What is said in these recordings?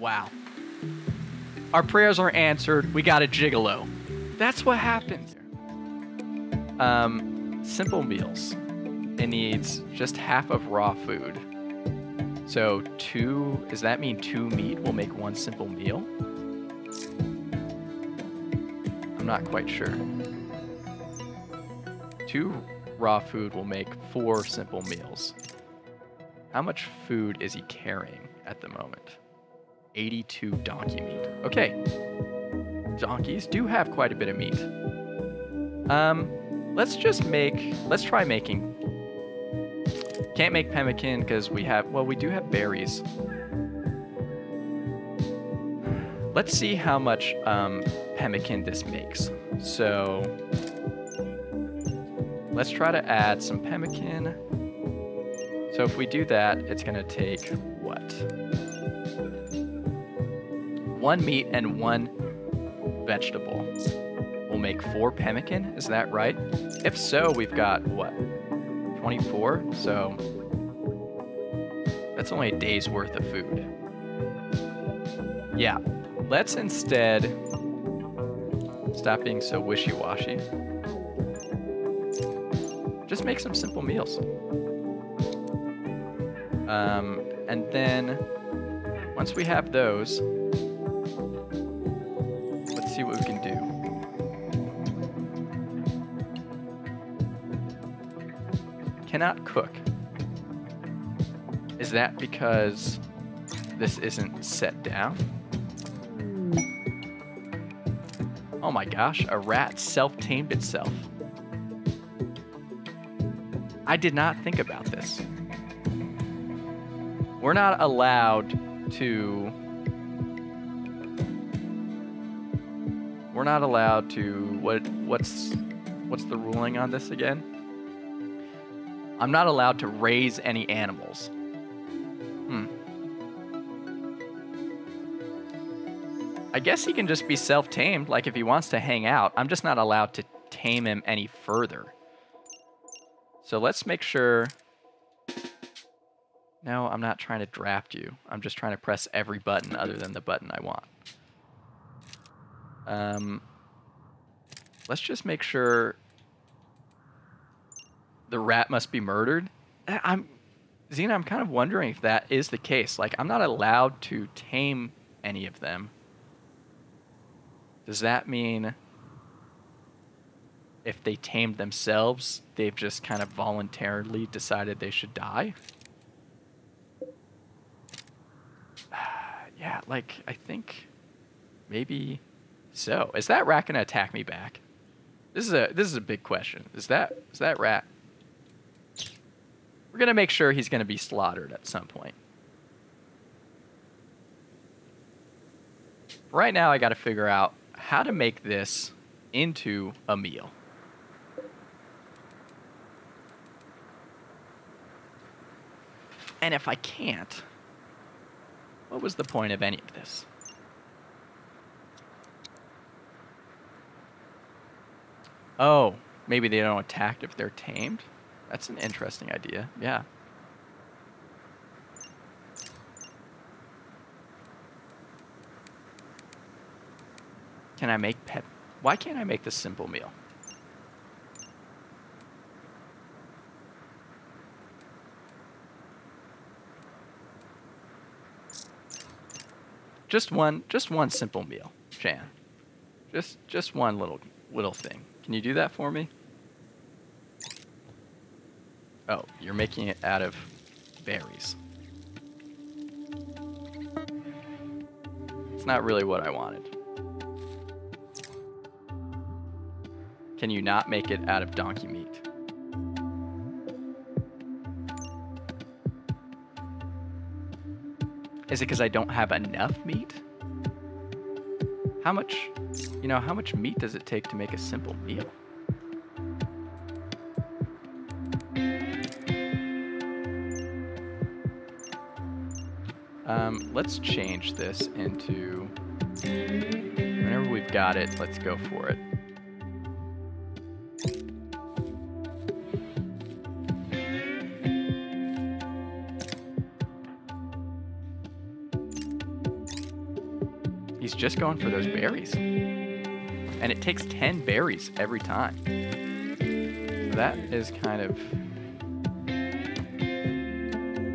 Wow. Our prayers are answered. We got a gigolo. That's what happens. Um, simple meals. It needs just half of raw food. So two, does that mean two meat will make one simple meal? I'm not quite sure. Two raw food will make four simple meals. How much food is he carrying at the moment? 82 donkey meat. Okay. Donkeys do have quite a bit of meat. Um, let's just make, let's try making. Can't make pemmican because we have, well, we do have berries. Let's see how much um, pemmican this makes. So let's try to add some pemmican. So if we do that, it's gonna take what? One meat and one vegetable We'll make four pemmican, is that right? If so, we've got what? 24? So that's only a day's worth of food. Yeah, let's instead stop being so wishy-washy. Just make some simple meals. Um, and then once we have those, see what we can do. Cannot cook. Is that because this isn't set down? Oh my gosh, a rat self-tamed itself. I did not think about this. We're not allowed to We're not allowed to what what's what's the ruling on this again? I'm not allowed to raise any animals. Hmm. I guess he can just be self-tamed, like if he wants to hang out. I'm just not allowed to tame him any further. So let's make sure... No, I'm not trying to draft you. I'm just trying to press every button other than the button I want. Um, let's just make sure the rat must be murdered. I'm Xena, I'm kind of wondering if that is the case. Like, I'm not allowed to tame any of them. Does that mean if they tamed themselves, they've just kind of voluntarily decided they should die? yeah, like, I think maybe so. Is that rat gonna attack me back? This is a this is a big question. Is that is that rat? We're gonna make sure he's gonna be slaughtered at some point. Right now, I got to figure out how to make this into a meal. And if I can't, what was the point of any of this? Oh, maybe they don't attack if they're tamed? That's an interesting idea, yeah. Can I make pep? Why can't I make this simple meal? Just one, just one simple meal, Chan. Just, just one little, little thing. Can you do that for me? Oh, you're making it out of berries. It's not really what I wanted. Can you not make it out of donkey meat? Is it because I don't have enough meat? How much, you know, how much meat does it take to make a simple meal? Um, let's change this into, whenever we've got it, let's go for it. He's just going for those berries. And it takes 10 berries every time. That is kind of...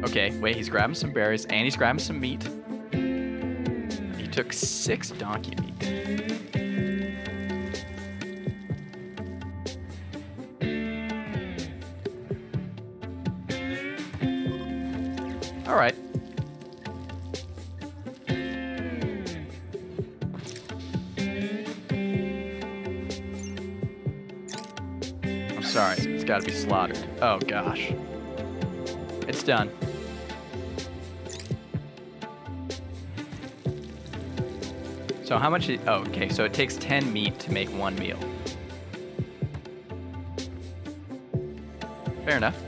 Okay, wait, he's grabbing some berries and he's grabbing some meat. He took six donkey meat. Got to be slaughtered. Oh gosh. It's done. So how much? Oh, okay. So it takes 10 meat to make one meal. Fair enough.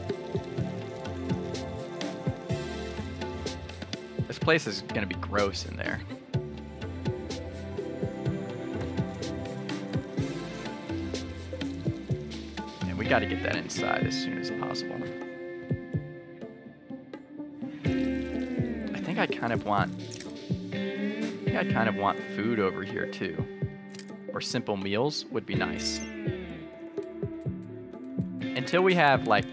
This place is gonna be gross in there. We gotta get that inside as soon as possible. I think I kind of want I think I kind of want food over here too. Or simple meals would be nice. Until we have like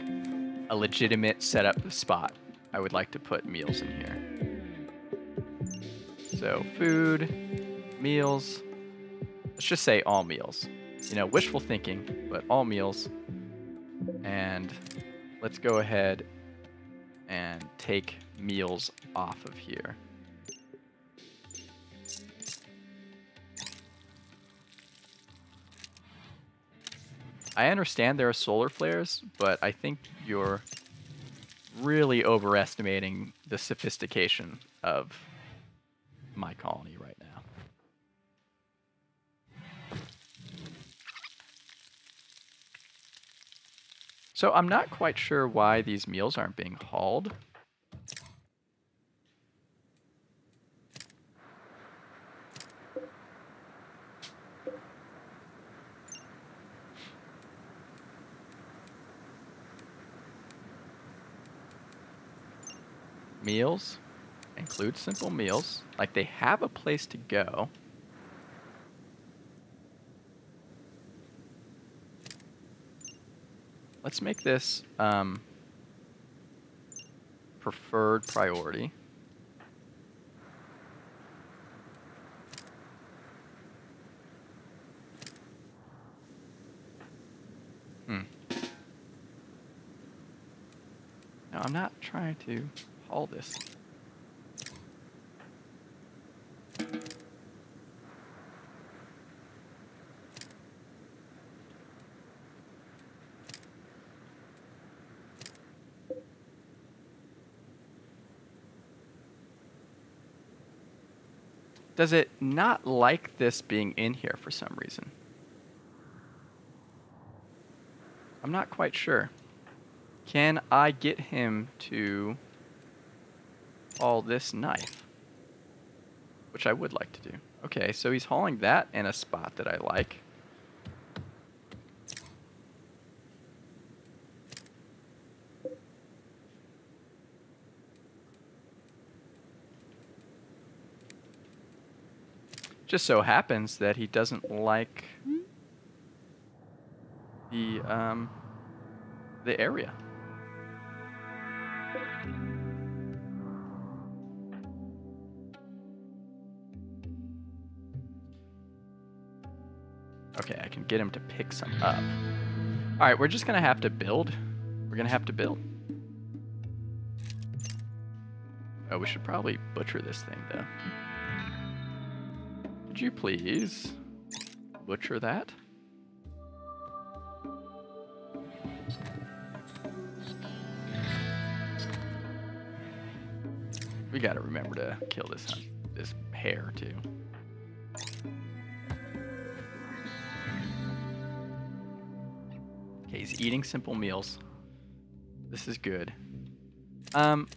a legitimate setup spot, I would like to put meals in here. So food, meals. Let's just say all meals. You know, wishful thinking, but all meals. And let's go ahead and take meals off of here. I understand there are solar flares, but I think you're really overestimating the sophistication of my colony right now. So I'm not quite sure why these meals aren't being hauled. Meals include simple meals. Like they have a place to go. Let's make this um, preferred priority. Hmm. No, I'm not trying to haul this. Does it not like this being in here for some reason? I'm not quite sure. Can I get him to haul this knife? Which I would like to do. Okay, so he's hauling that in a spot that I like. Just so happens that he doesn't like the um, the area. Okay, I can get him to pick some up. All right, we're just gonna have to build. We're gonna have to build. Oh, we should probably butcher this thing though. Could you please butcher that? We gotta remember to kill this this hare too. Okay, he's eating simple meals. This is good. Um,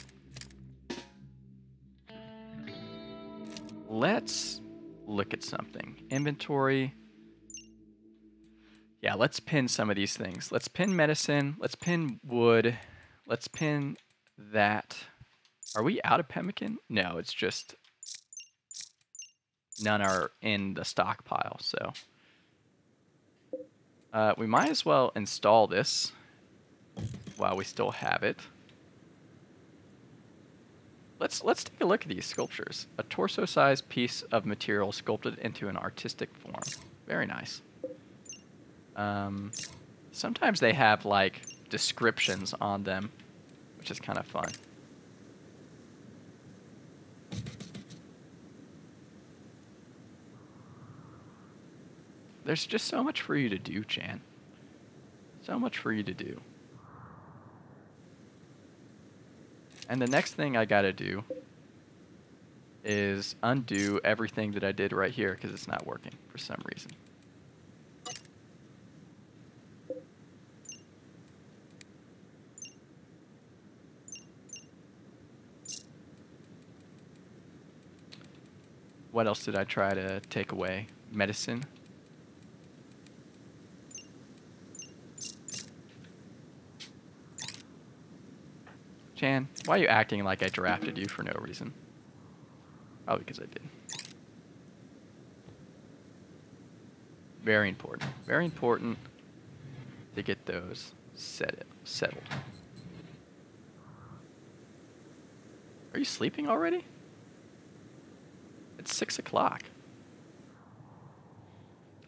let's look at something. Inventory. Yeah, let's pin some of these things. Let's pin medicine. Let's pin wood. Let's pin that. Are we out of pemmican? No, it's just... none are in the stockpile, so. Uh, we might as well install this while we still have it. Let's let's take a look at these sculptures. A torso-sized piece of material sculpted into an artistic form. Very nice. Um, sometimes they have like descriptions on them, which is kind of fun. There's just so much for you to do, Chan. So much for you to do. And the next thing I gotta do is undo everything that I did right here because it's not working for some reason. What else did I try to take away? Medicine. Chan, why are you acting like I drafted you for no reason? Oh, because I did. Very important. Very important to get those set settled. Are you sleeping already? It's six o'clock.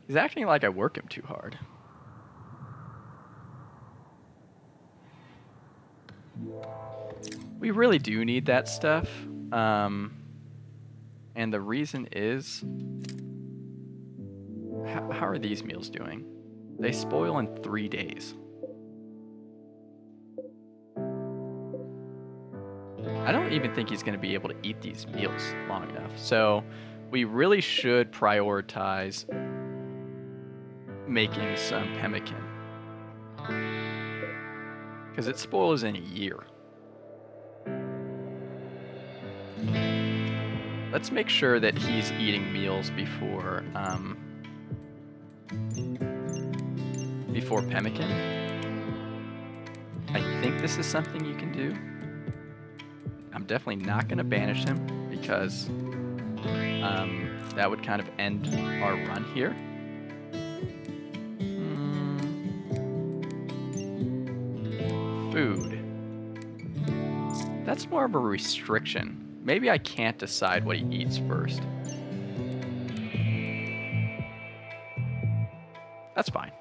He's acting like I work him too hard. We really do need that stuff. Um, and the reason is, how, how are these meals doing? They spoil in three days. I don't even think he's going to be able to eat these meals long enough. So we really should prioritize making some pemmican. Because it spoils in a year. Let's make sure that he's eating meals before um, before pemmican. I think this is something you can do. I'm definitely not going to banish him because um, that would kind of end our run here. Hmm. Food. That's more of a restriction. Maybe I can't decide what he eats first. That's fine.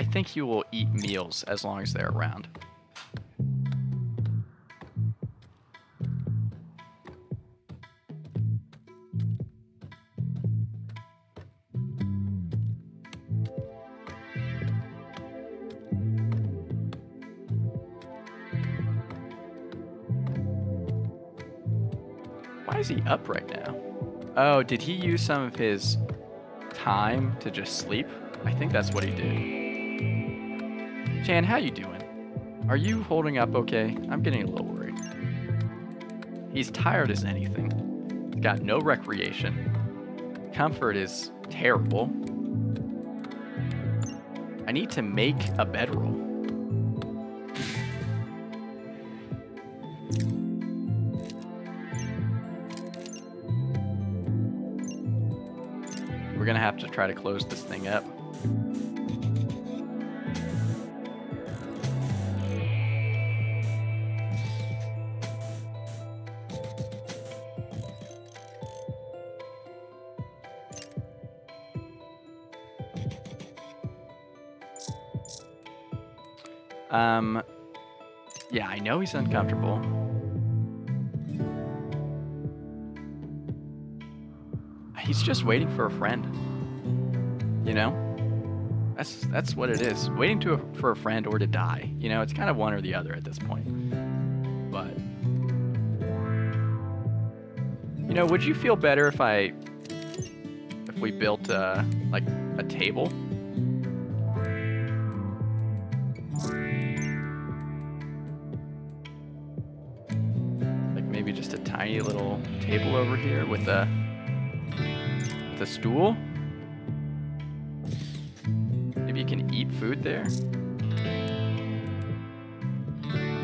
I think he will eat meals as long as they're around. Up right now? Oh, did he use some of his time to just sleep? I think that's what he did. Chan, how you doing? Are you holding up okay? I'm getting a little worried. He's tired as anything. He's got no recreation. Comfort is terrible. I need to make a bedroll. Try to close this thing up. Um, yeah, I know he's uncomfortable. He's just waiting for a friend. You know? That's that's what it is. Waiting to for a friend or to die. You know, it's kind of one or the other at this point. But you know, would you feel better if I if we built uh, like a table? Like maybe just a tiny little table over here with a the stool. Food there.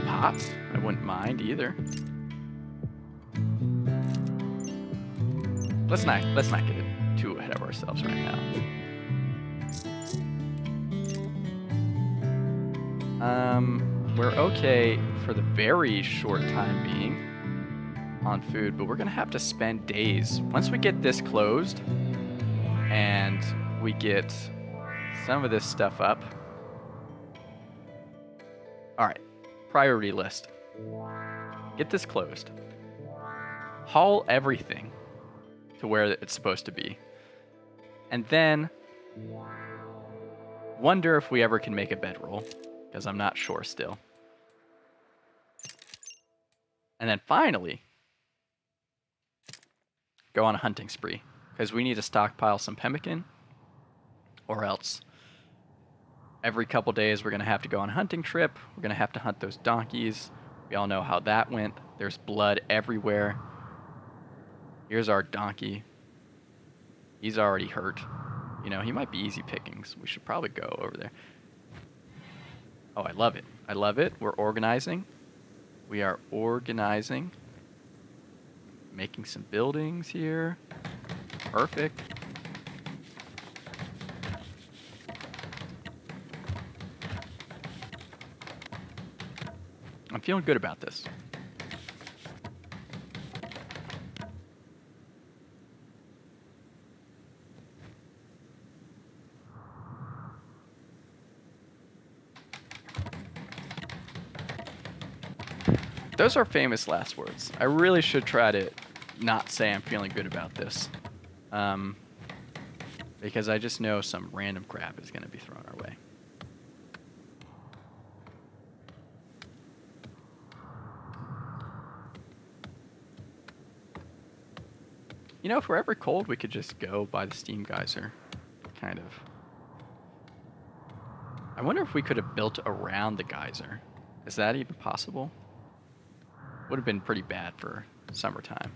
Pots, I wouldn't mind either. let's not let's not get too ahead of ourselves right now. Um, we're okay for the very short time being on food, but we're gonna have to spend days. Once we get this closed and we get some of this stuff up. All right, priority list. Get this closed. Haul everything to where it's supposed to be. And then wonder if we ever can make a bedroll, because I'm not sure still. And then finally, go on a hunting spree, because we need to stockpile some pemmican, or else every couple days we're going to have to go on a hunting trip. We're going to have to hunt those donkeys. We all know how that went. There's blood everywhere. Here's our donkey. He's already hurt. You know, he might be easy pickings. We should probably go over there. Oh, I love it. I love it. We're organizing. We are organizing. Making some buildings here. Perfect. Feeling good about this. Those are famous last words. I really should try to not say I'm feeling good about this. Um, because I just know some random crap is going to be thrown our way. You know, if we're ever cold, we could just go by the steam geyser. Kind of. I wonder if we could have built around the geyser. Is that even possible? Would have been pretty bad for summertime.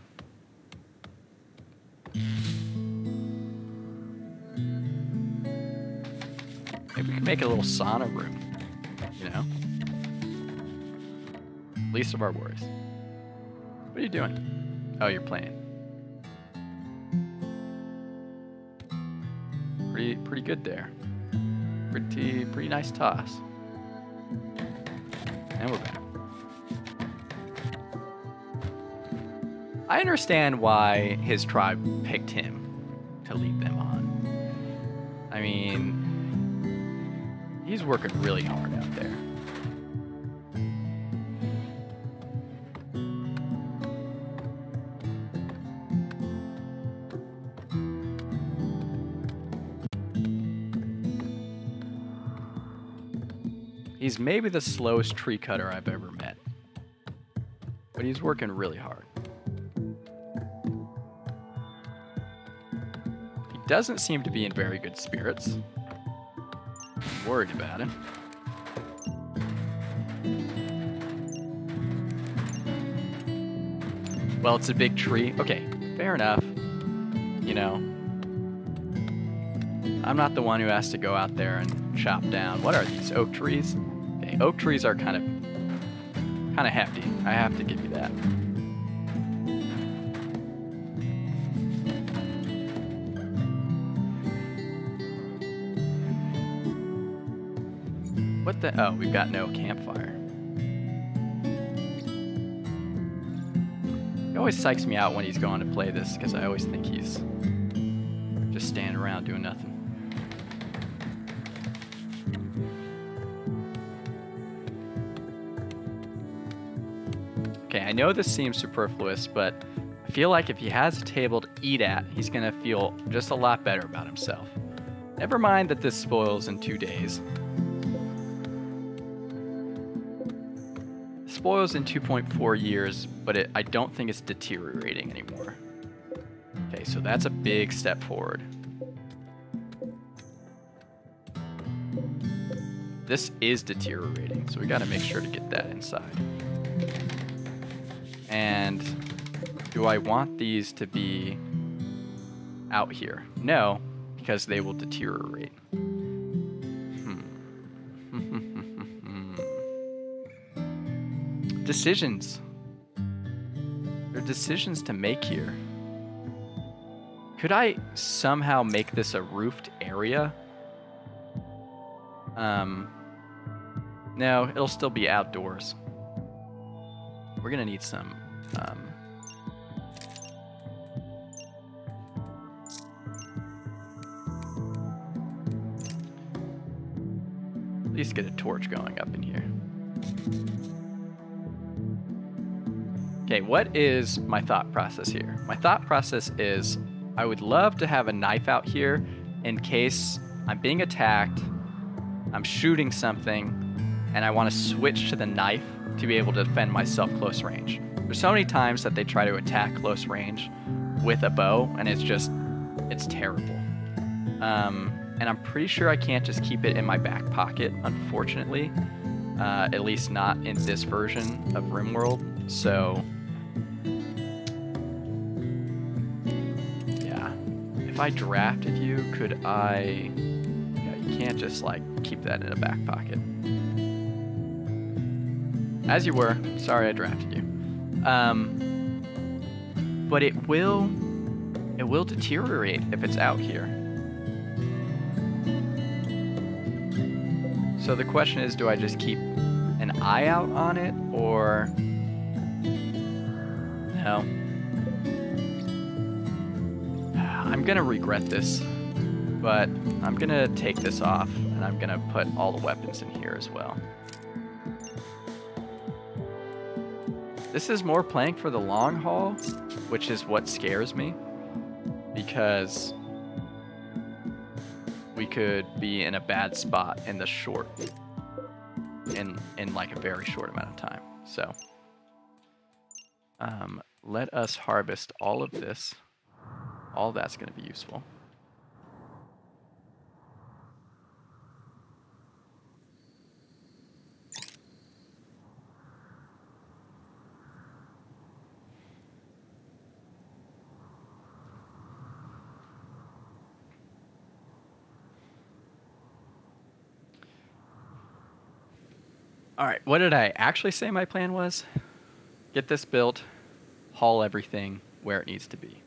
Maybe we could make a little sauna room, you know? Least of our worries. What are you doing? Oh, you're playing. Pretty, good there. Pretty, pretty nice toss. And we're back. I understand why his tribe picked him to lead them on. I mean, he's working really hard He's maybe the slowest tree cutter I've ever met. But he's working really hard. He doesn't seem to be in very good spirits. I'm worried about him. Well, it's a big tree. Okay, fair enough. You know, I'm not the one who has to go out there and chop down. What are these, oak trees? Oak trees are kind of, kind of hefty. I have to give you that. What the? Oh, we've got no campfire. It always psychs me out when he's going to play this because I always think he's just standing around doing nothing. Know this seems superfluous, but I feel like if he has a table to eat at, he's gonna feel just a lot better about himself. Never mind that this spoils in two days. spoils in 2.4 years, but it, I don't think it's deteriorating anymore. Okay, so that's a big step forward. This is deteriorating, so we gotta make sure to get that inside. Do I want these to be out here? No, because they will deteriorate. decisions. There are decisions to make here. Could I somehow make this a roofed area? Um, no, it'll still be outdoors. We're gonna need some, um, get a torch going up in here. Okay, what is my thought process here? My thought process is I would love to have a knife out here in case I'm being attacked, I'm shooting something, and I want to switch to the knife to be able to defend myself close range. There's so many times that they try to attack close range with a bow, and it's just, it's terrible. Um, and I'm pretty sure I can't just keep it in my back pocket, unfortunately. Uh, at least not in this version of RimWorld. So, yeah. If I drafted you, could I... Yeah, you can't just, like, keep that in a back pocket. As you were. Sorry I drafted you. Um, but it will... It will deteriorate if it's out here. So the question is, do I just keep an eye out on it, or no? I'm gonna regret this, but I'm gonna take this off, and I'm gonna put all the weapons in here as well. This is more playing for the long haul, which is what scares me, because we could be in a bad spot in the short in in like a very short amount of time. So um, let us harvest all of this. All that's going to be useful. All right, what did I actually say my plan was? Get this built, haul everything where it needs to be.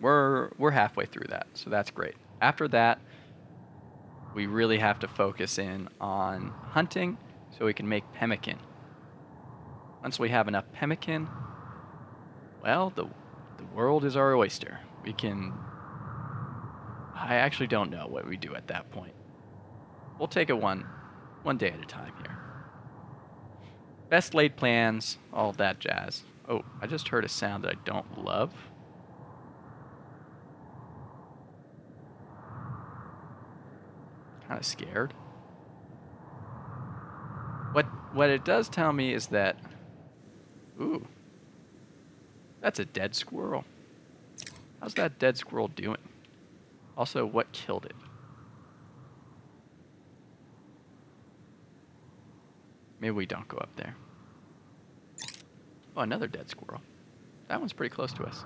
We're we're halfway through that, so that's great. After that, we really have to focus in on hunting so we can make pemmican. Once we have enough pemmican, well, the the world is our oyster. We can I actually don't know what we do at that point. We'll take it one one day at a time here. Best laid plans, all that jazz. Oh, I just heard a sound that I don't love. Kind of scared. What what it does tell me is that ooh. That's a dead squirrel. How's that dead squirrel doing? Also, what killed it? Maybe we don't go up there. Oh, another dead squirrel. That one's pretty close to us.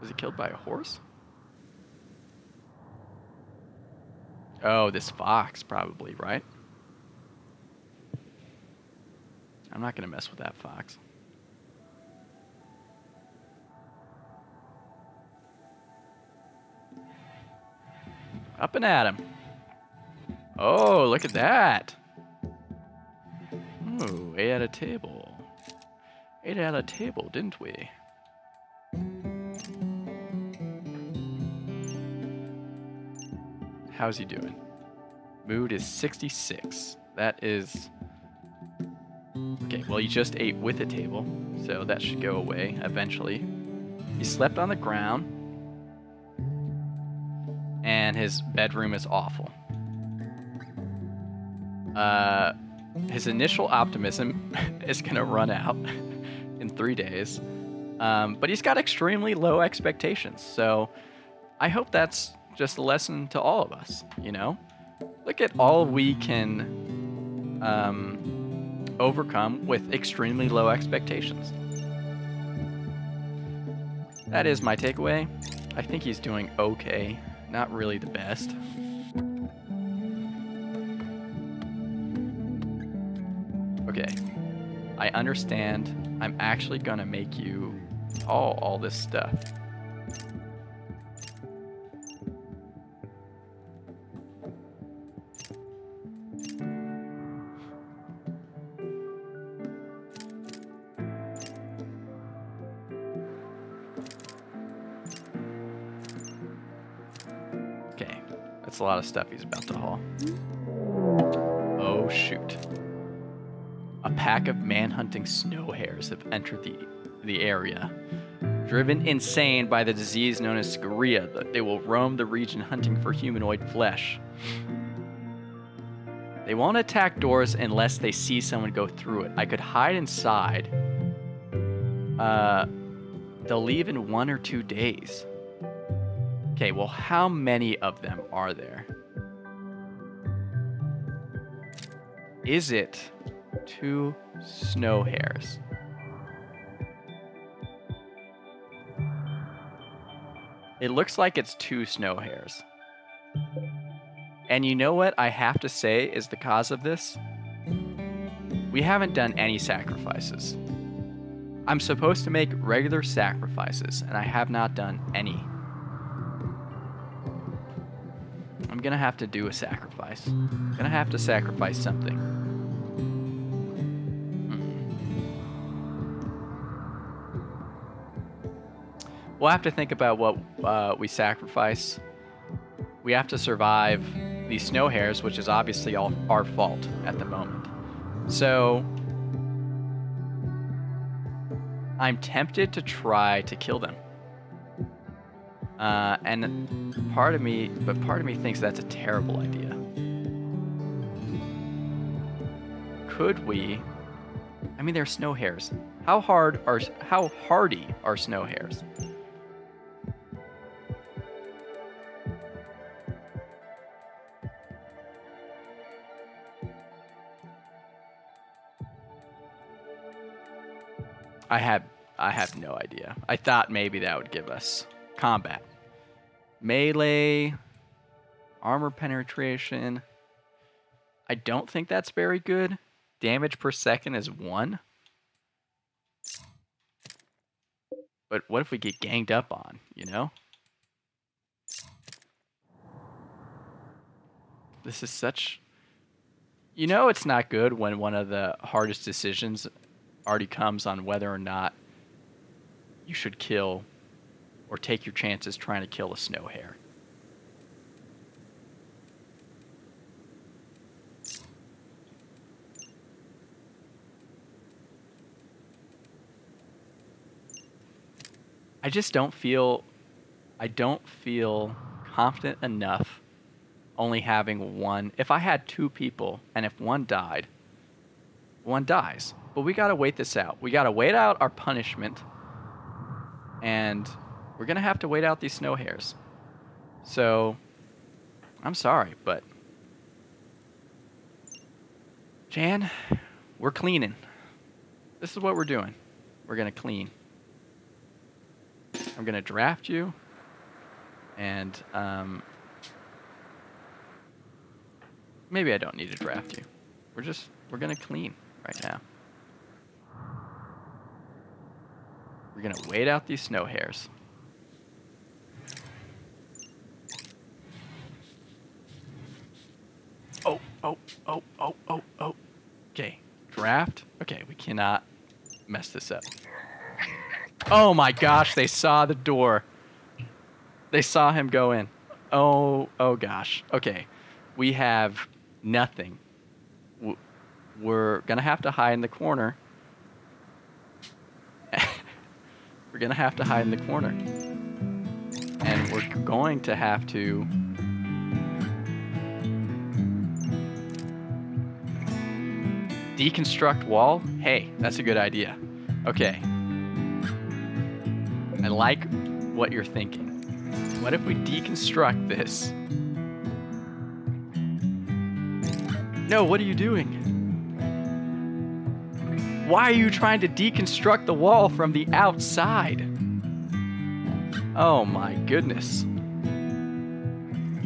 Was he killed by a horse? Oh, this fox, probably, right? I'm not going to mess with that fox. Up and at him. Oh, look at that. Ooh, ate at a table. Ate at a table, didn't we? How's he doing? Mood is 66. That is... Okay, well, he just ate with a table, so that should go away eventually. He slept on the ground, and his bedroom is awful. Uh, his initial optimism is going to run out in three days. Um, but he's got extremely low expectations. So I hope that's just a lesson to all of us, you know? Look at all we can um, overcome with extremely low expectations. That is my takeaway. I think he's doing okay. Not really the best. Understand I'm actually gonna make you all all this stuff. Okay, that's a lot of stuff he's about to haul. Oh shoot. Pack of man-hunting snow hares have entered the, the area. Driven insane by the disease known as scaria, they will roam the region hunting for humanoid flesh. They won't attack doors unless they see someone go through it. I could hide inside. Uh, they'll leave in one or two days. Okay, well, how many of them are there? Is it two snow hares? It looks like it's two snow hares. And you know what I have to say is the cause of this? We haven't done any sacrifices. I'm supposed to make regular sacrifices, and I have not done any. I'm gonna have to do a sacrifice. I'm gonna have to sacrifice something. We'll have to think about what uh, we sacrifice. We have to survive these snow hares, which is obviously all our fault at the moment. So I'm tempted to try to kill them. Uh, and part of me, but part of me thinks that's a terrible idea. Could we? I mean, they're snow hares. How hard are? How hardy are snow hares? I have I have no idea. I thought maybe that would give us combat. Melee, armor penetration. I don't think that's very good. Damage per second is one. But what if we get ganged up on, you know? This is such. You know, it's not good when one of the hardest decisions already comes on whether or not you should kill or take your chances trying to kill a snow hare. I just don't feel I don't feel confident enough only having one. If I had two people and if one died, one dies. But we got to wait this out. We got to wait out our punishment and we're going to have to wait out these snow hares. So, I'm sorry, but. Chan, we're cleaning. This is what we're doing. We're going to clean. I'm going to draft you. And, um. Maybe I don't need to draft you. We're just. We're going to clean right now. We're going to wait out these snow hares. Oh, oh, oh, oh, oh, oh. Okay, draft. Okay, we cannot mess this up. Oh my gosh, they saw the door. They saw him go in. Oh, oh gosh. Okay, we have nothing. We're gonna have to hide in the corner. we're gonna have to hide in the corner. And we're going to have to Deconstruct wall? Hey, that's a good idea. Okay. I like what you're thinking. What if we deconstruct this? No, what are you doing? Why are you trying to deconstruct the wall from the outside? Oh my goodness.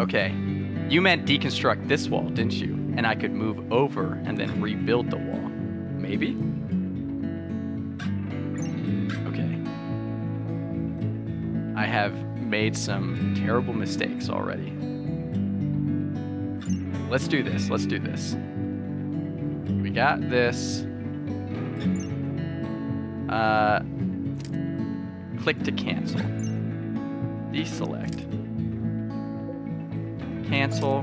Okay, you meant deconstruct this wall, didn't you? And I could move over and then rebuild the wall. Maybe? Okay. I have made some terrible mistakes already. Let's do this. Let's do this. We got this. Uh, click to cancel. Deselect. Cancel.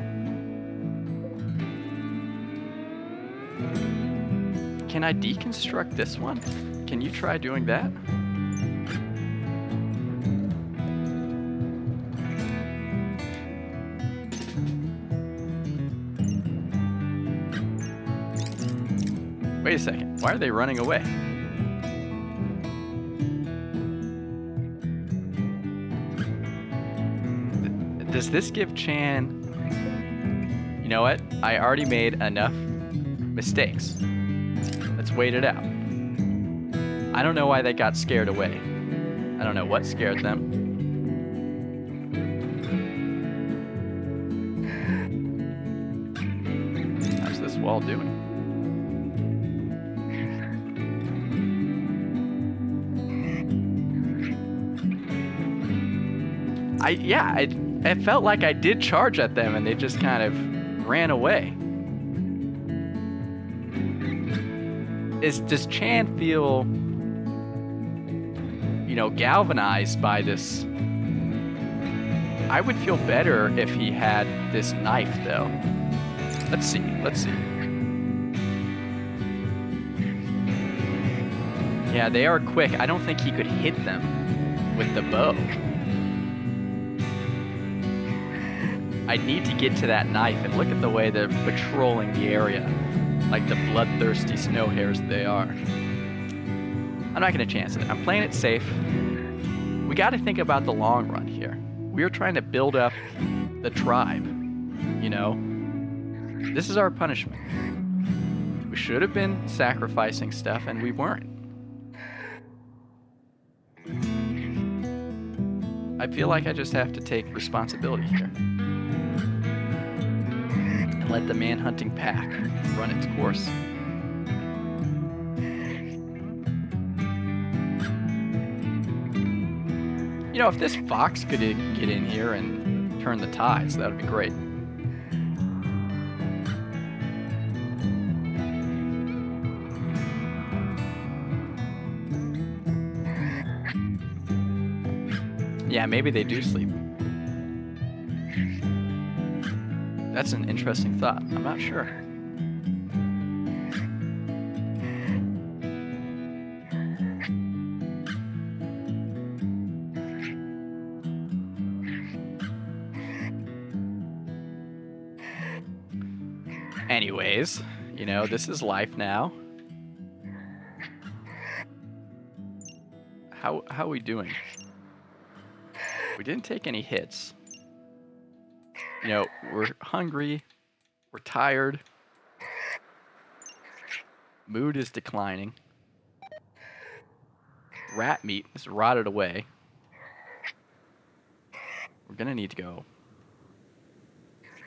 Can I deconstruct this one? Can you try doing that? Wait a second. Why are they running away? Does this give Chan... You know what? I already made enough mistakes. Let's wait it out. I don't know why they got scared away. I don't know what scared them. How's this wall doing? I yeah, I it felt like I did charge at them and they just kind of ran away. Is does Chan feel you know galvanized by this? I would feel better if he had this knife though. Let's see. Let's see. Yeah, they are quick. I don't think he could hit them with the bow. I need to get to that knife and look at the way they're patrolling the area like the bloodthirsty snow hares they are. I'm not going to chance it. I'm playing it safe. We got to think about the long run here. We're trying to build up the tribe, you know? This is our punishment. We should have been sacrificing stuff and we weren't. I feel like I just have to take responsibility here and let the man-hunting pack run its course. You know, if this fox could get in here and turn the tides, that would be great. Yeah, maybe they do sleep. That's an interesting thought. I'm not sure. Anyways, you know, this is life now. How how are we doing? We didn't take any hits. You know, we're hungry, we're tired. Mood is declining. Rat meat is rotted away. We're gonna need to go.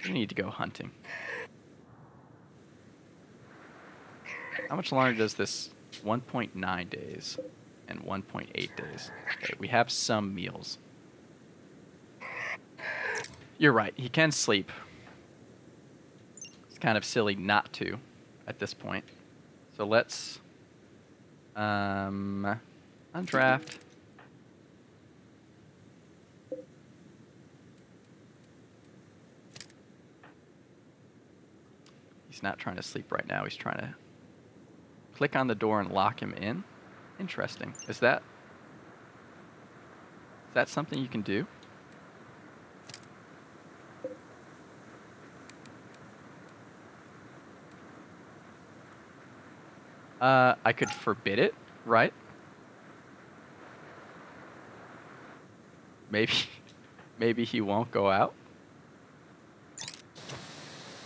We need to go hunting. How much longer does this 1.9 days and 1.8 days? Okay, we have some meals. You're right, he can sleep. It's kind of silly not to at this point. So let's um, undraft. He's not trying to sleep right now. He's trying to click on the door and lock him in. Interesting. Is that is that something you can do? Uh, I could forbid it, right? Maybe, maybe he won't go out.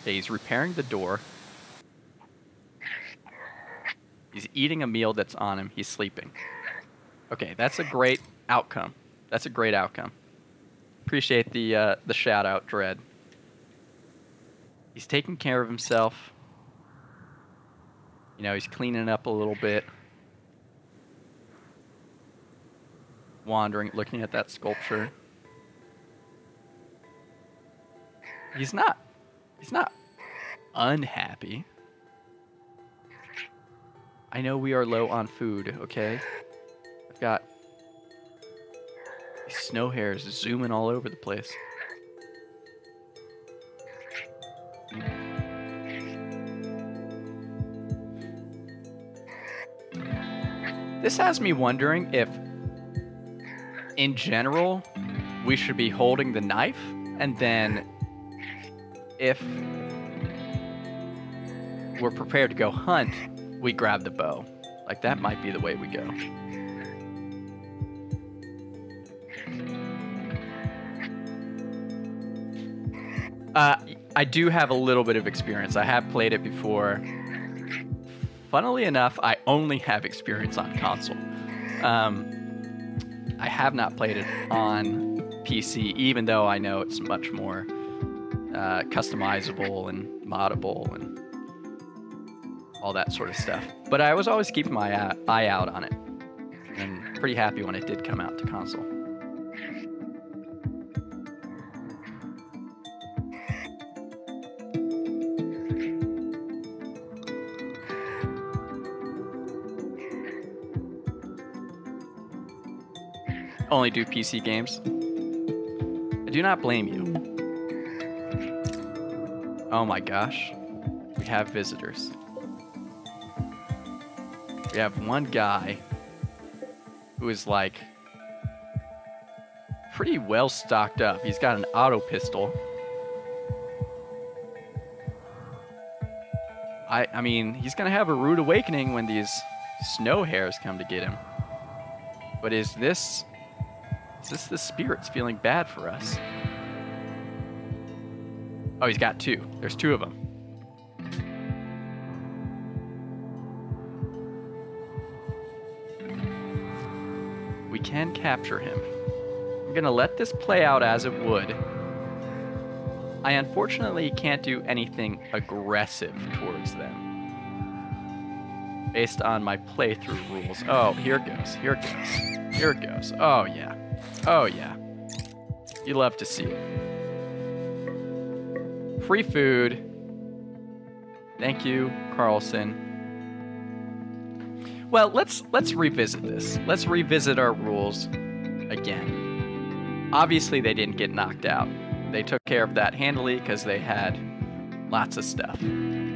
Okay, he's repairing the door. He's eating a meal that's on him. He's sleeping. Okay, that's a great outcome. That's a great outcome. Appreciate the uh, the shout out, Dread. He's taking care of himself. You know, he's cleaning up a little bit. wandering, looking at that sculpture. He's not. He's not unhappy. I know we are low on food, okay? I've got snow hares zooming all over the place. This has me wondering if, in general, we should be holding the knife, and then if we're prepared to go hunt, we grab the bow. Like, that might be the way we go. Uh, I do have a little bit of experience. I have played it before. Funnily enough, I only have experience on console. Um, I have not played it on PC, even though I know it's much more uh, customizable and moddable and all that sort of stuff. But I was always keeping my eye out on it, and pretty happy when it did come out to console. Only do PC games. I do not blame you. Oh my gosh. We have visitors. We have one guy who is like pretty well stocked up. He's got an auto pistol. I I mean, he's going to have a rude awakening when these snow hares come to get him. But is this is this the spirits feeling bad for us? Oh, he's got two. There's two of them. We can capture him. I'm to let this play out as it would. I unfortunately can't do anything aggressive towards them. Based on my playthrough rules. Oh, here it goes. Here it goes. Here it goes. Oh, yeah. Oh, yeah. You love to see it. Free food. Thank you, Carlson. Well, let's let's revisit this. Let's revisit our rules again. Obviously, they didn't get knocked out. They took care of that handily because they had lots of stuff.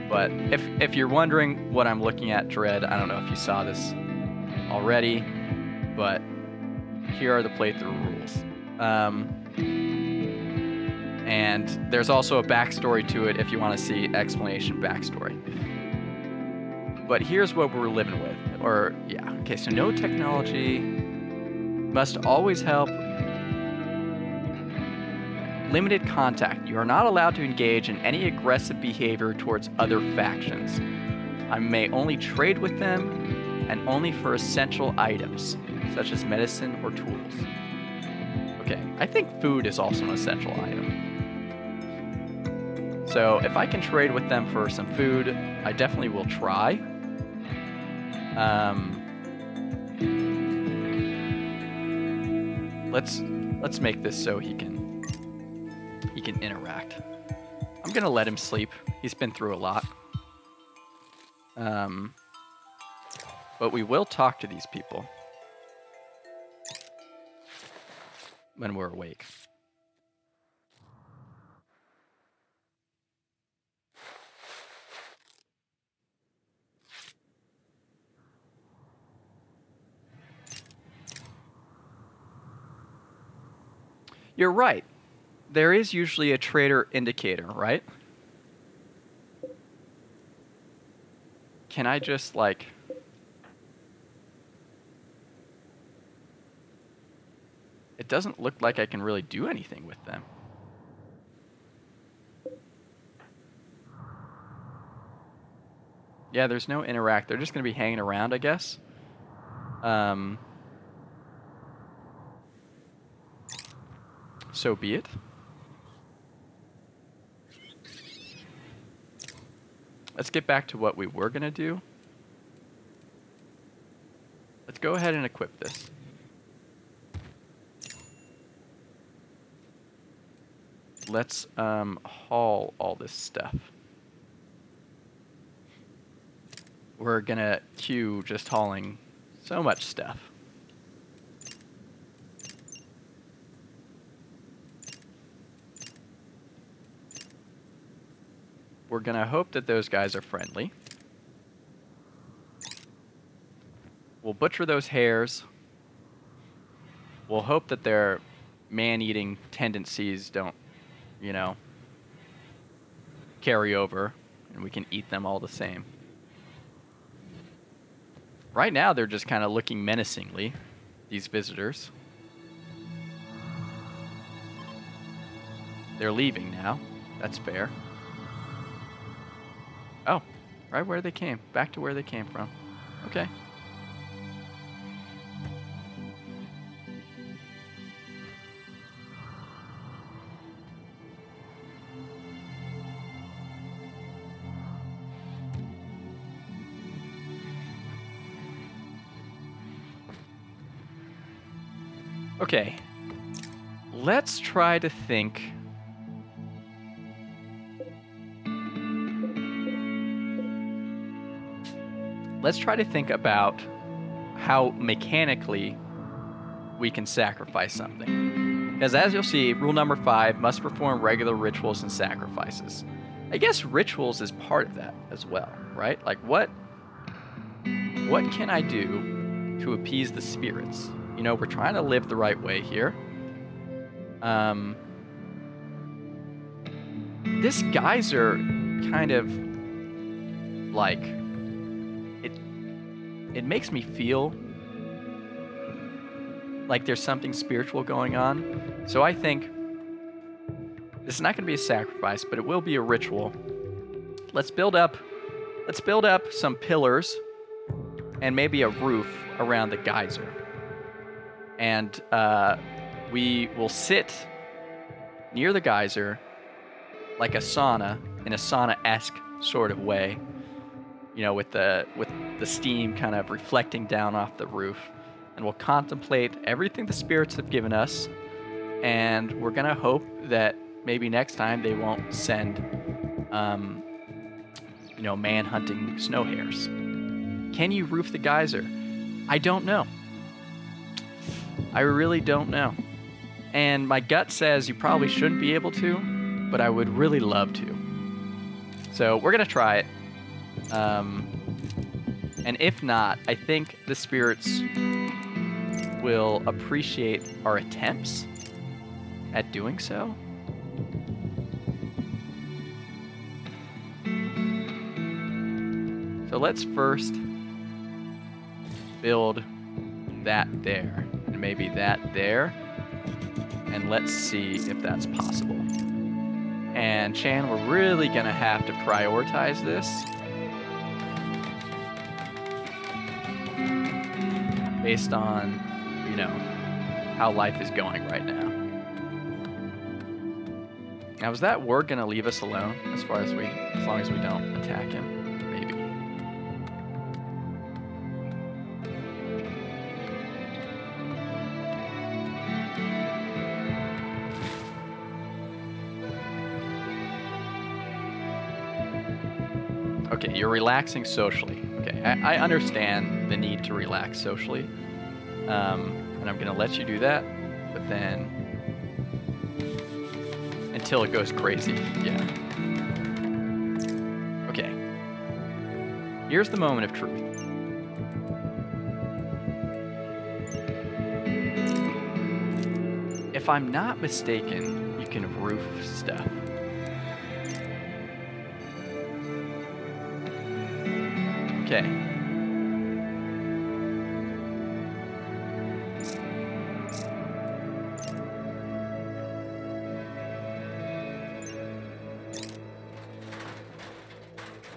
But if if you're wondering what I'm looking at, Dread, I don't know if you saw this already, but here are the playthrough rules. Um, and there's also a backstory to it if you want to see explanation backstory. But here's what we're living with. Or, yeah, okay, so no technology must always help. Limited contact. You are not allowed to engage in any aggressive behavior towards other factions. I may only trade with them and only for essential items such as medicine or tools. Okay, I think food is also an essential item. So if I can trade with them for some food, I definitely will try. Um, let's let's make this so he can he can interact. I'm gonna let him sleep. He's been through a lot. Um, but we will talk to these people. When we're awake. You're right. There is usually a trader indicator, right? Can I just like it doesn't look like I can really do anything with them. Yeah, there's no interact. They're just going to be hanging around, I guess. Um, so be it. Let's get back to what we were going to do. Let's go ahead and equip this. Let's um, haul all this stuff. We're gonna queue just hauling so much stuff. We're gonna hope that those guys are friendly. We'll butcher those hares. We'll hope that their man-eating tendencies don't, you know, carry over, and we can eat them all the same. Right now, they're just kind of looking menacingly, these visitors. They're leaving now. That's fair. Oh, right where they came. Back to where they came from. Okay. Okay. Let's try to think. Let's try to think about how mechanically we can sacrifice something. Because as you'll see, rule number five must perform regular rituals and sacrifices. I guess rituals is part of that as well, right? Like what what can I do to appease the spirits? You know, we're trying to live the right way here. Um, this geyser kind of like it it makes me feel like there's something spiritual going on. So I think this is not going to be a sacrifice, but it will be a ritual. Let's build up let's build up some pillars and maybe a roof around the geyser and uh, we will sit near the geyser like a sauna in a sauna-esque sort of way you know with the with the steam kind of reflecting down off the roof. And we'll contemplate everything the spirits have given us and we're gonna hope that maybe next time they won't send um, you know man hunting snow hares. Can you roof the geyser? I don't know I really don't know. And my gut says you probably shouldn't be able to, but I would really love to. So we're going to try it. Um, and if not, I think the spirits will appreciate our attempts at doing so. So let's first build that there maybe that there. And let's see if that's possible. And Chan, we're really gonna have to prioritize this. Based on, you know, how life is going right now. Now, is that word gonna leave us alone as far as we, as long as we don't attack him? Okay, you're relaxing socially. Okay, I, I understand the need to relax socially, um, and I'm gonna let you do that. But then, until it goes crazy, yeah. Okay. Here's the moment of truth. If I'm not mistaken, you can roof stuff. Okay.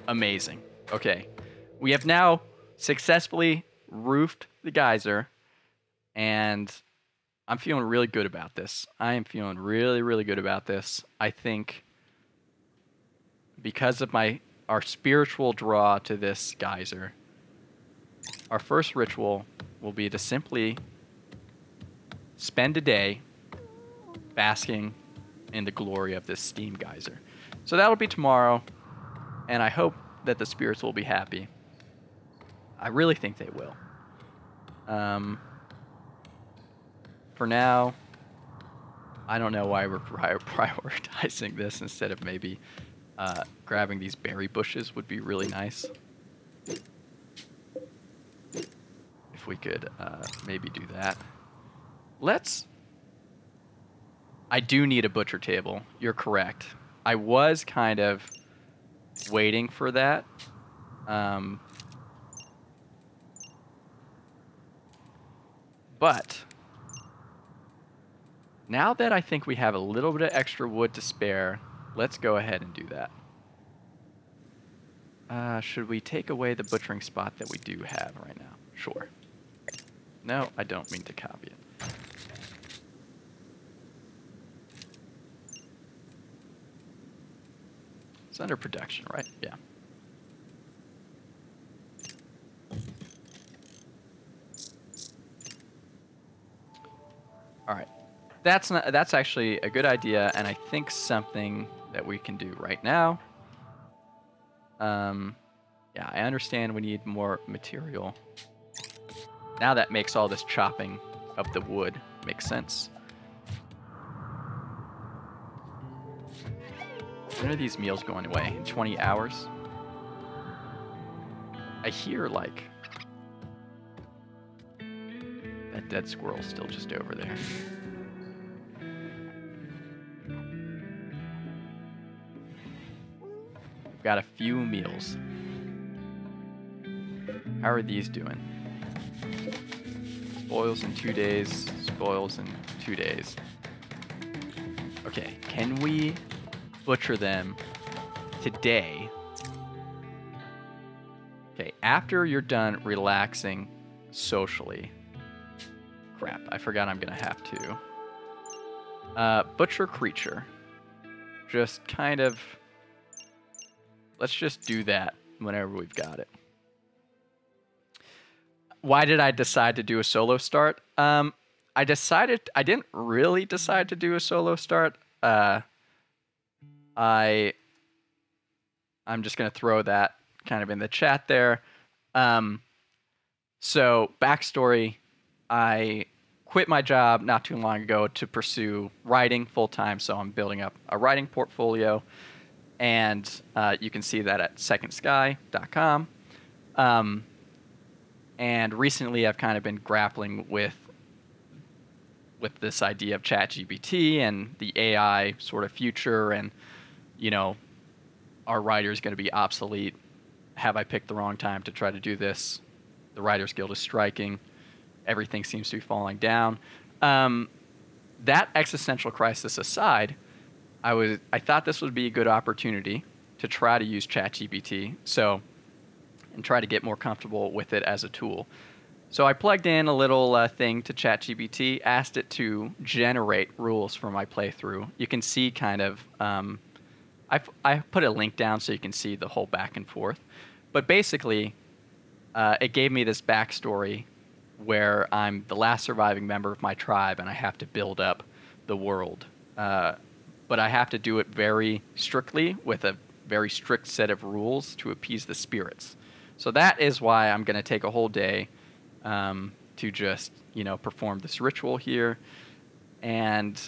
Amazing. Okay. We have now successfully roofed the geyser, and I'm feeling really good about this. I am feeling really, really good about this. I think because of my our spiritual draw to this geyser, our first ritual will be to simply spend a day basking in the glory of this steam geyser. So that'll be tomorrow, and I hope that the spirits will be happy. I really think they will. Um, for now, I don't know why we're prioritizing this instead of maybe uh, grabbing these berry bushes would be really nice. If we could uh, maybe do that. Let's... I do need a butcher table. You're correct. I was kind of waiting for that. Um, but now that I think we have a little bit of extra wood to spare, let's go ahead and do that. Uh, should we take away the butchering spot that we do have right now? Sure. No, I don't mean to copy it. It's under production, right? Yeah. All right. That's not, that's actually a good idea, and I think something that we can do right now. Um, yeah, I understand we need more material. Now that makes all this chopping of the wood make sense. When are these meals going away? In 20 hours? I hear, like... That dead squirrel's still just over there. Got a few meals. How are these doing? Spoils in two days, spoils in two days. Okay, can we butcher them today? Okay, after you're done relaxing socially. Crap, I forgot I'm gonna have to. Uh, butcher creature. Just kind of Let's just do that whenever we've got it. Why did I decide to do a solo start? Um, I decided I didn't really decide to do a solo start. Uh, I I'm just gonna throw that kind of in the chat there. Um, so backstory: I quit my job not too long ago to pursue writing full time. So I'm building up a writing portfolio and uh, you can see that at secondskye.com. Um, and recently, I've kind of been grappling with with this idea of ChatGPT and the AI sort of future, and you know, are writers going to be obsolete? Have I picked the wrong time to try to do this? The Writers Guild is striking. Everything seems to be falling down. Um, that existential crisis aside, I was I thought this would be a good opportunity to try to use ChatGPT. So and try to get more comfortable with it as a tool. So I plugged in a little uh, thing to ChatGPT, asked it to generate rules for my playthrough. You can see kind of, um, I, I put a link down so you can see the whole back and forth. But basically, uh, it gave me this backstory where I'm the last surviving member of my tribe and I have to build up the world. Uh, but I have to do it very strictly with a very strict set of rules to appease the spirits. So that is why I'm going to take a whole day um, to just, you know, perform this ritual here. And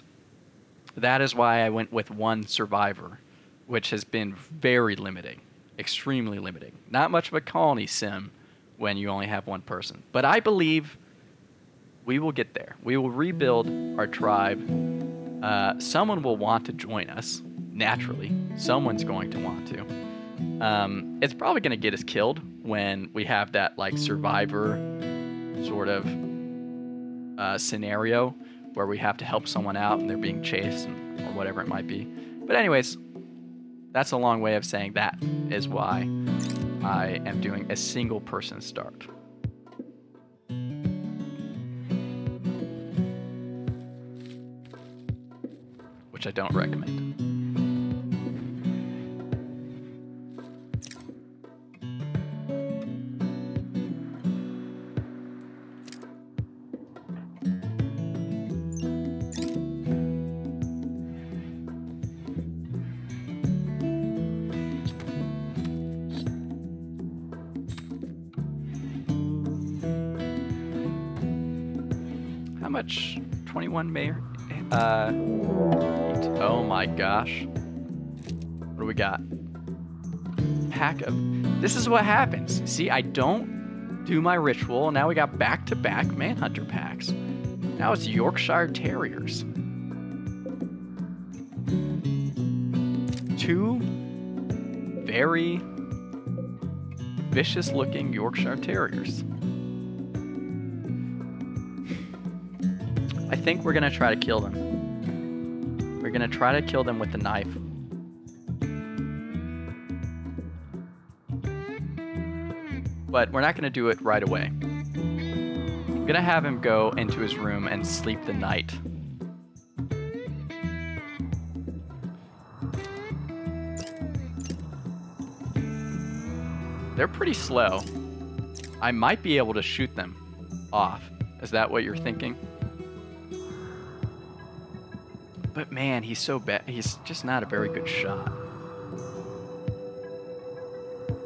that is why I went with one survivor, which has been very limiting, extremely limiting. Not much of a colony sim when you only have one person. But I believe we will get there. We will rebuild our tribe uh, someone will want to join us naturally. Someone's going to want to. Um, it's probably going to get us killed when we have that like survivor sort of uh, scenario where we have to help someone out and they're being chased and, or whatever it might be. But anyways, that's a long way of saying that is why I am doing a single person start. which I don't recommend. How much 21 mayor uh oh my gosh. What do we got? Pack of. This is what happens. See, I don't do my ritual. And now we got back-to-back Manhunter packs. Now it's Yorkshire Terriers. Two very vicious looking Yorkshire Terriers. I think we're gonna try to kill them. We're gonna try to kill them with the knife. But we're not gonna do it right away. I'm gonna have him go into his room and sleep the night. They're pretty slow. I might be able to shoot them off. Is that what you're thinking? But man, he's so bad. He's just not a very good shot.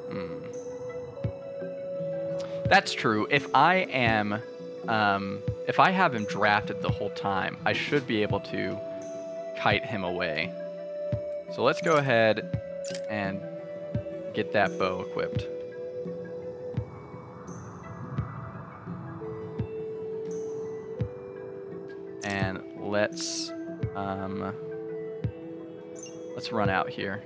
Hmm. That's true. If I am, um, if I have him drafted the whole time, I should be able to kite him away. So let's go ahead and get that bow equipped. Here.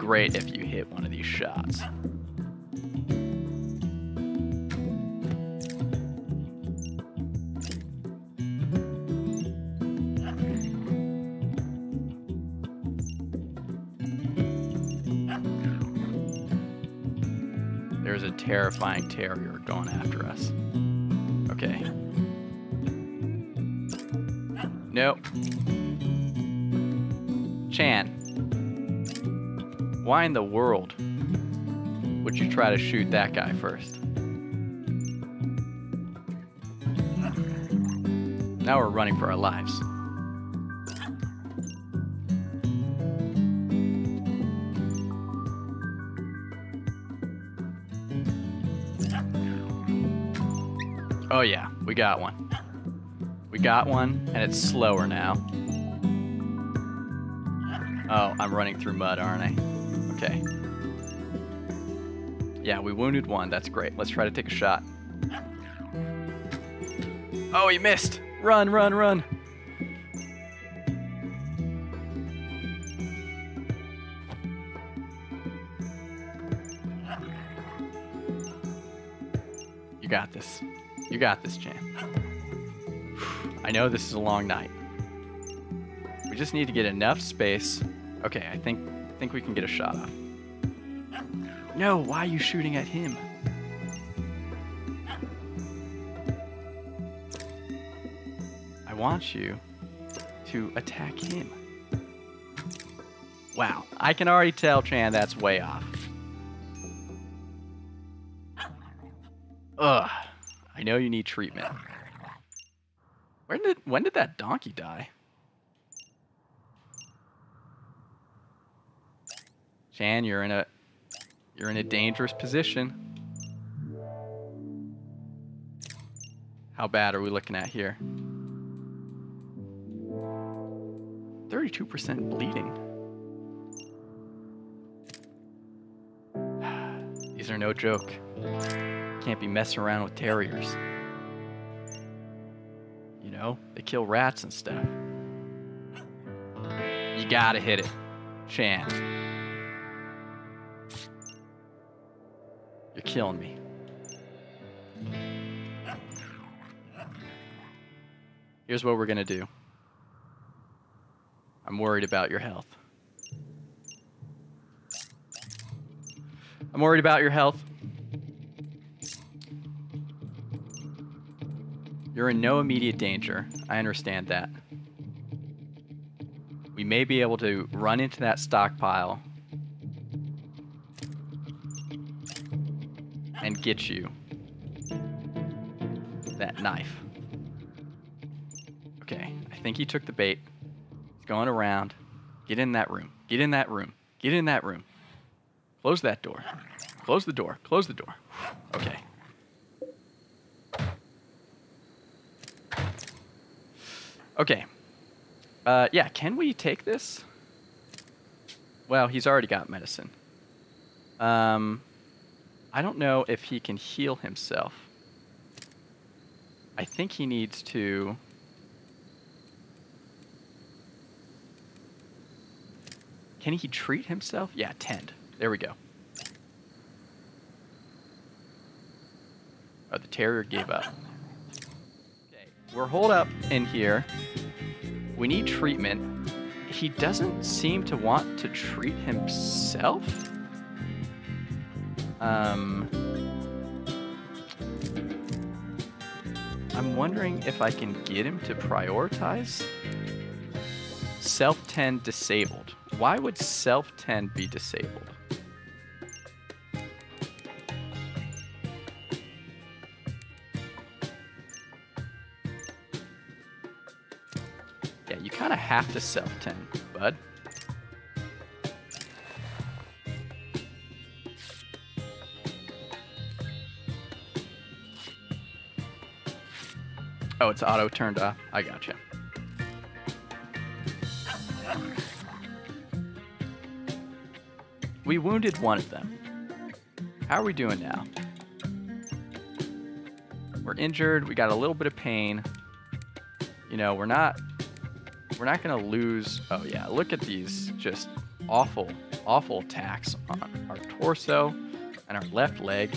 Great if Why in the world would you try to shoot that guy first? Now we're running for our lives. Oh yeah, we got one. We got one, and it's slower now. Oh, I'm running through mud, aren't I? Okay. Yeah, we wounded one. That's great. Let's try to take a shot. Oh, he missed. Run, run, run. You got this. You got this, Chan. I know this is a long night. We just need to get enough space. Okay, I think think we can get a shot off. No, why are you shooting at him? I want you to attack him. Wow, I can already tell, Chan, that's way off. Ugh, I know you need treatment. When did when did that donkey die? Chan, you're in a you're in a dangerous position. How bad are we looking at here? 32% bleeding. These are no joke. Can't be messing around with terriers. You know, they kill rats and stuff. You gotta hit it. Chan. You're killing me. Here's what we're gonna do. I'm worried about your health. I'm worried about your health. You're in no immediate danger. I understand that. We may be able to run into that stockpile and get you that knife. Okay, I think he took the bait. He's going around. Get in that room. Get in that room. Get in that room. Close that door. Close the door. Close the door. Okay. Okay. Uh, yeah, can we take this? Well, he's already got medicine. Um, I don't know if he can heal himself. I think he needs to... Can he treat himself? Yeah, tend. There we go. Oh, the terrier gave up. Okay, we're holed up in here. We need treatment. He doesn't seem to want to treat himself. Um, I'm wondering if I can get him to prioritize. Self-tend disabled. Why would self-tend be disabled? Yeah, you kind of have to self-tend, bud. Oh, it's auto turned off. I gotcha. We wounded one of them. How are we doing now? We're injured. We got a little bit of pain. You know, we're not we're not gonna lose. Oh yeah, look at these just awful, awful attacks on our torso and our left leg.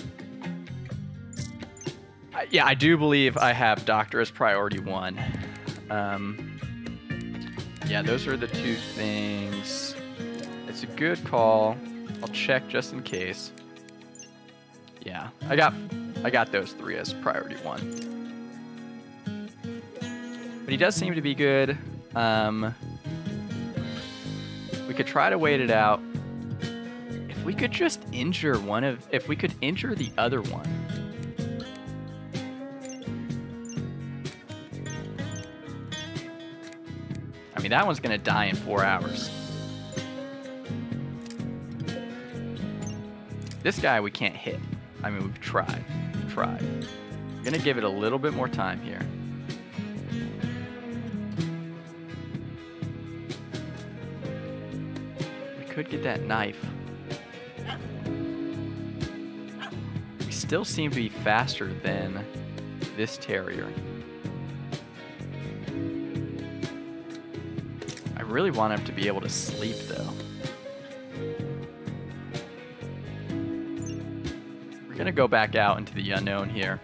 Yeah, I do believe I have Doctor as priority one. Um, yeah, those are the two things. It's a good call. I'll check just in case. Yeah, I got I got those three as priority one. But he does seem to be good. Um, we could try to wait it out. If we could just injure one of, if we could injure the other one. That one's gonna die in four hours. This guy we can't hit. I mean, we've tried, we've tried. I'm gonna give it a little bit more time here. We could get that knife. We still seem to be faster than this terrier. Really want him to be able to sleep though. We're gonna go back out into the unknown here.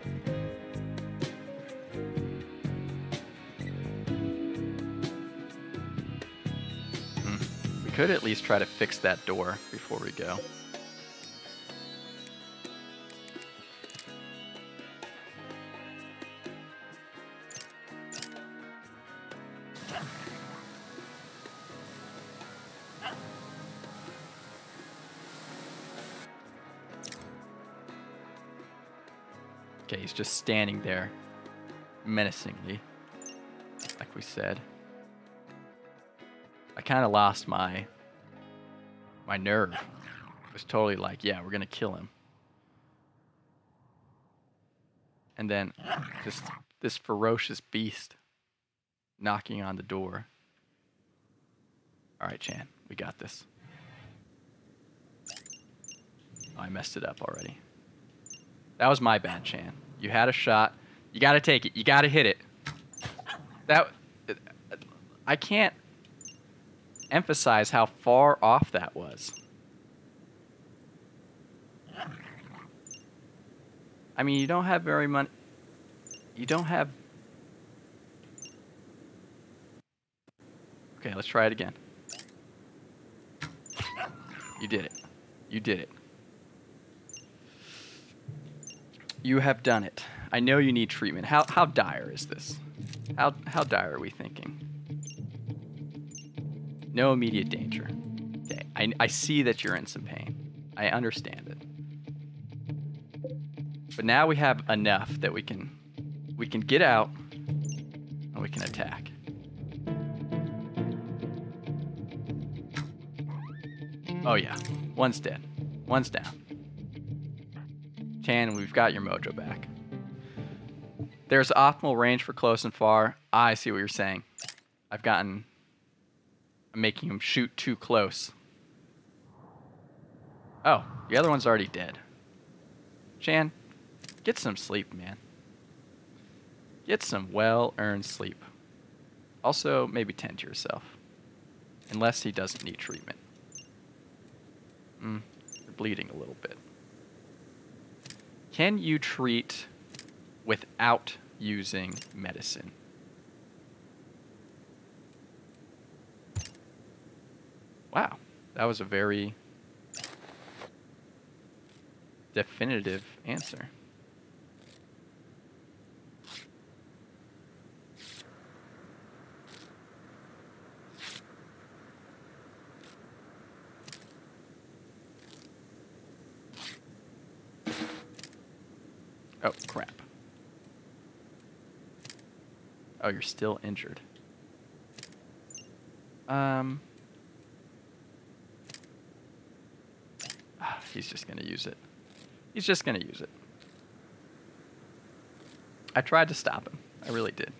Hmm. We could at least try to fix that door before we go. Okay, he's just standing there menacingly, like we said. I kind of lost my my nerve. It was totally like, yeah, we're gonna kill him. And then just this ferocious beast knocking on the door. All right, Chan, we got this. Oh, I messed it up already. That was my bad, Chan. You had a shot. You got to take it. You got to hit it. That I can't emphasize how far off that was. I mean, you don't have very much. You don't have. Okay, let's try it again. You did it. You did it. You have done it. I know you need treatment. How how dire is this? How how dire are we thinking? No immediate danger. Okay, I, I see that you're in some pain. I understand it. But now we have enough that we can we can get out and we can attack. Oh yeah, one's dead. One's down. Chan, we've got your mojo back. There's optimal range for close and far. I see what you're saying. I've gotten... I'm making him shoot too close. Oh, the other one's already dead. Chan, get some sleep, man. Get some well-earned sleep. Also, maybe tend to yourself. Unless he doesn't need treatment. Mm, you're bleeding a little bit. Can you treat without using medicine? Wow, that was a very definitive answer. Oh, crap. Oh, you're still injured. Um. He's just going to use it. He's just going to use it. I tried to stop him. I really did.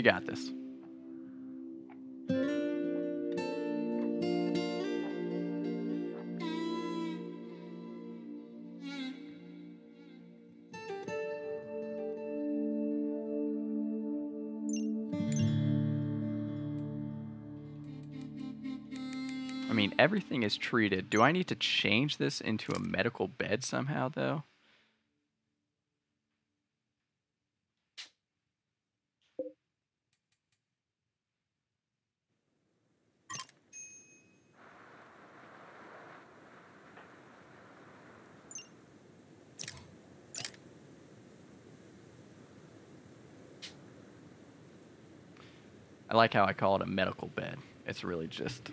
You got this. I mean, everything is treated. Do I need to change this into a medical bed somehow, though? Like how I call it a medical bed. It's really just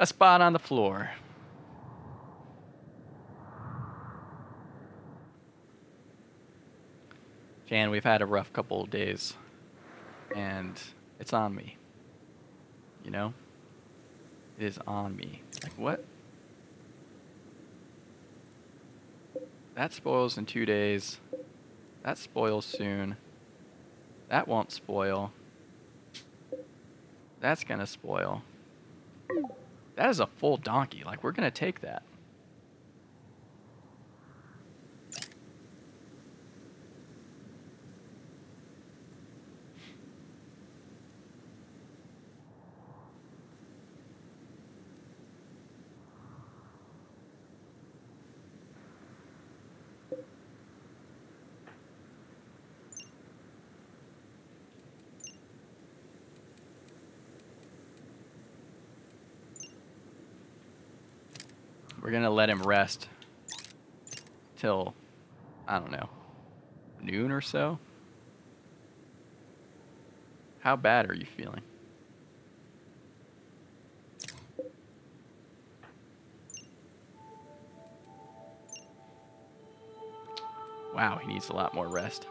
a spot on the floor. Chan, we've had a rough couple of days, and it's on me. You know? It is on me. Like, what? That spoils in two days. That spoils soon. That won't spoil. That's gonna spoil. That is a full donkey. Like, we're gonna take that. We're gonna let him rest till, I don't know, noon or so. How bad are you feeling? Wow, he needs a lot more rest.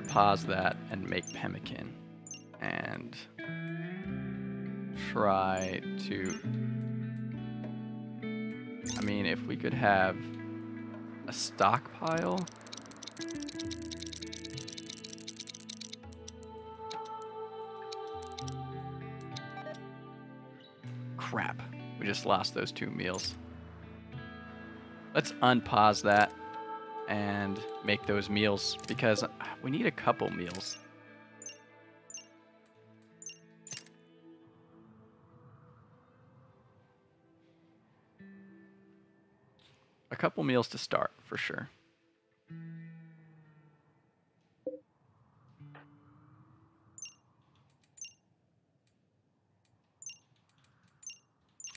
To pause that and make pemmican. and try to. I mean, if we could have a stockpile. Crap. We just lost those two meals. Let's unpause that and make those meals because we need a couple meals. A couple meals to start, for sure.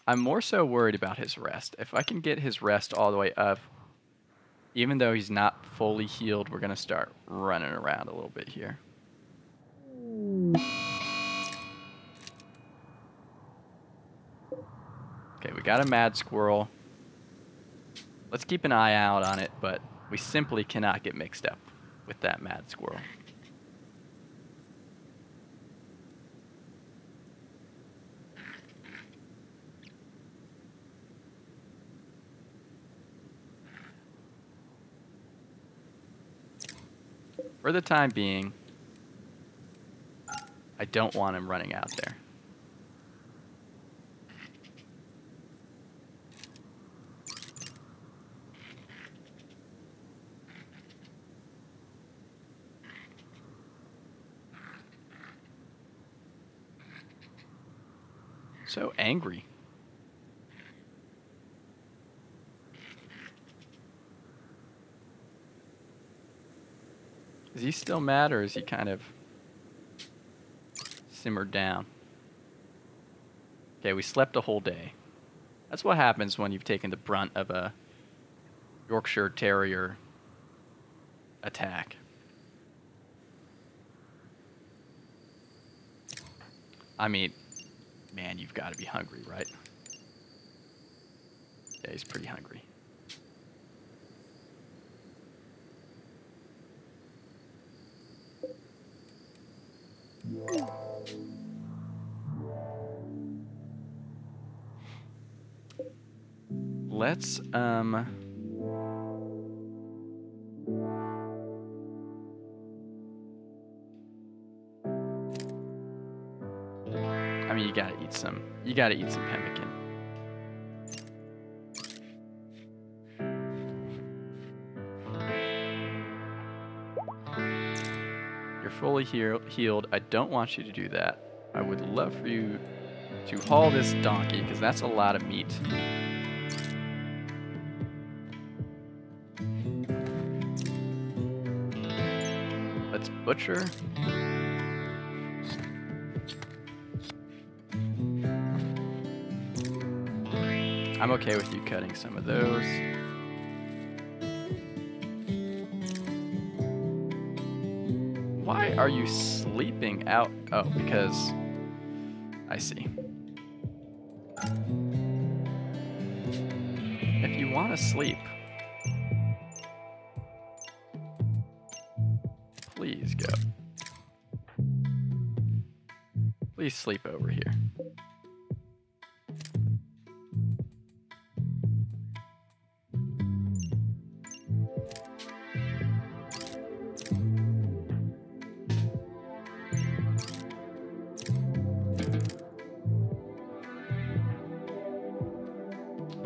I'm more so worried about his rest. If I can get his rest all the way up, even though he's not fully healed, we're going to start running around a little bit here. Okay, we got a mad squirrel. Let's keep an eye out on it, but we simply cannot get mixed up with that mad squirrel. For the time being, I don't want him running out there. So angry. Is he still mad or is he kind of simmered down? Okay, we slept a whole day. That's what happens when you've taken the brunt of a Yorkshire Terrier attack. I mean, man, you've got to be hungry, right? Yeah, he's pretty hungry. Let's, um... I mean, you gotta eat some, you gotta eat some pemmican. You're fully heal healed. I don't want you to do that. I would love for you to haul this donkey, because that's a lot of meat. Butcher. I'm okay with you cutting some of those. Why are you sleeping out? Oh, because I see. If you want to sleep, sleep over here.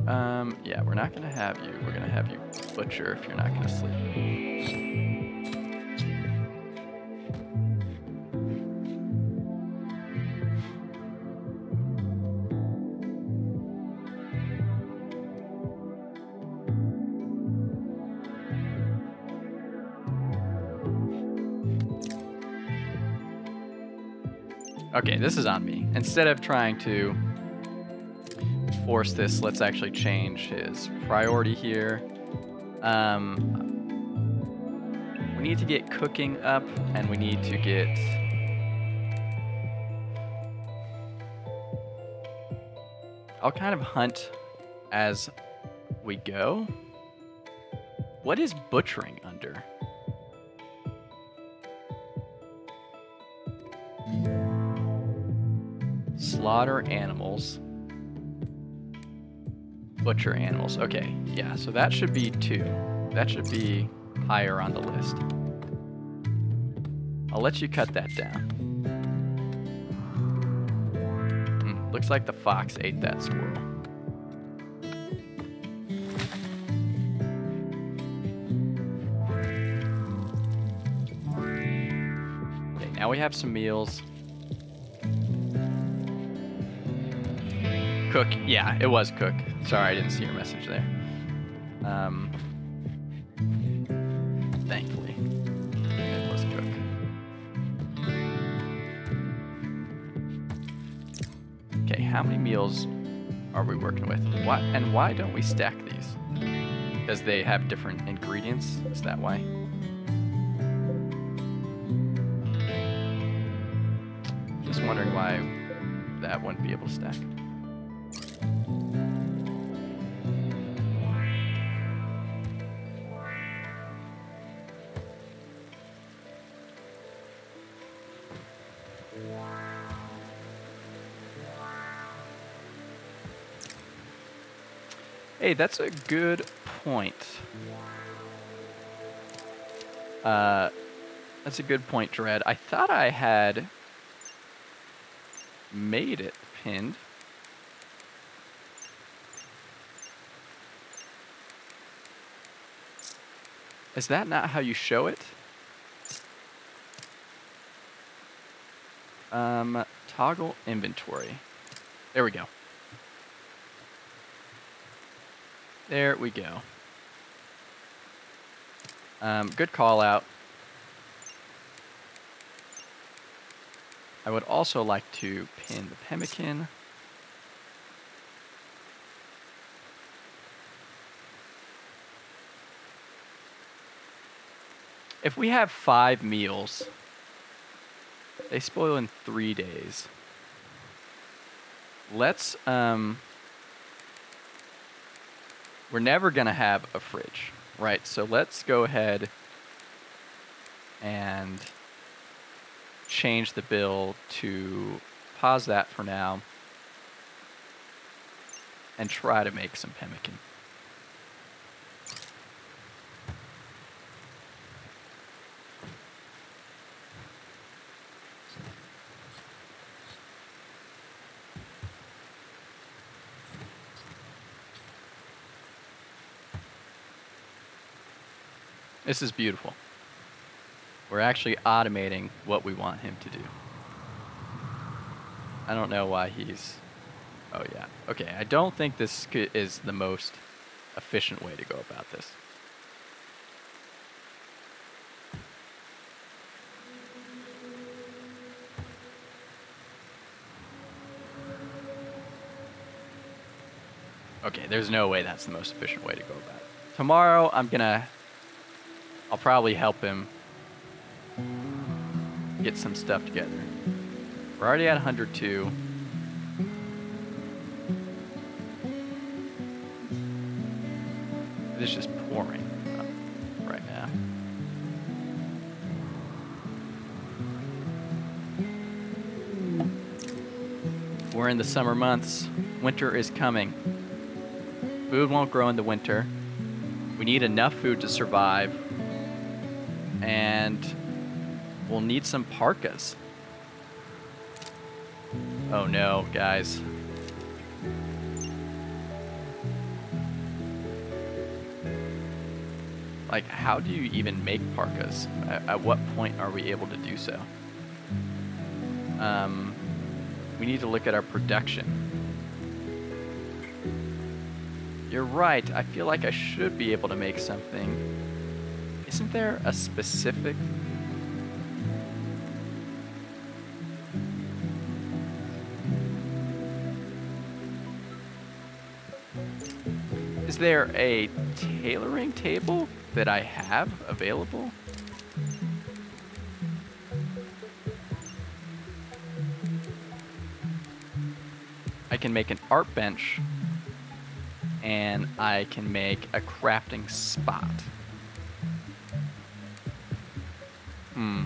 Um, yeah, we're not gonna have you. We're gonna have you butcher if you're not gonna sleep. Okay, this is on me. Instead of trying to force this, let's actually change his priority here. Um, we need to get cooking up, and we need to get... I'll kind of hunt as we go. What is butchering under? Slaughter animals. Butcher animals. Okay, yeah, so that should be two. That should be higher on the list. I'll let you cut that down. Hmm, looks like the fox ate that squirrel. Okay, now we have some meals. Cook. Yeah, it was Cook. Sorry, I didn't see your message there. Um, thankfully, it was Cook. Okay, how many meals are we working with? What and why don't we stack these? Because they have different ingredients. Is that why? Just wondering why that wouldn't be able to stack. That's a good point. Uh, that's a good point, Dread. I thought I had made it pinned. Is that not how you show it? Um, toggle inventory. There we go. There we go. Um, good call out. I would also like to pin the pemmican. If we have five meals, they spoil in three days. Let's, um, we're never going to have a fridge, right? So let's go ahead and change the bill to pause that for now and try to make some pemmican. This is beautiful. We're actually automating what we want him to do. I don't know why he's... Oh, yeah. Okay, I don't think this is the most efficient way to go about this. Okay, there's no way that's the most efficient way to go about it. Tomorrow, I'm gonna I'll probably help him get some stuff together. We're already at 102. It's just pouring right now. We're in the summer months. Winter is coming. Food won't grow in the winter. We need enough food to survive and we'll need some parkas. Oh no, guys. Like, how do you even make parkas? At, at what point are we able to do so? Um, we need to look at our production. You're right, I feel like I should be able to make something isn't there a specific Is there a tailoring table that I have available? I can make an art bench and I can make a crafting spot. Hmm.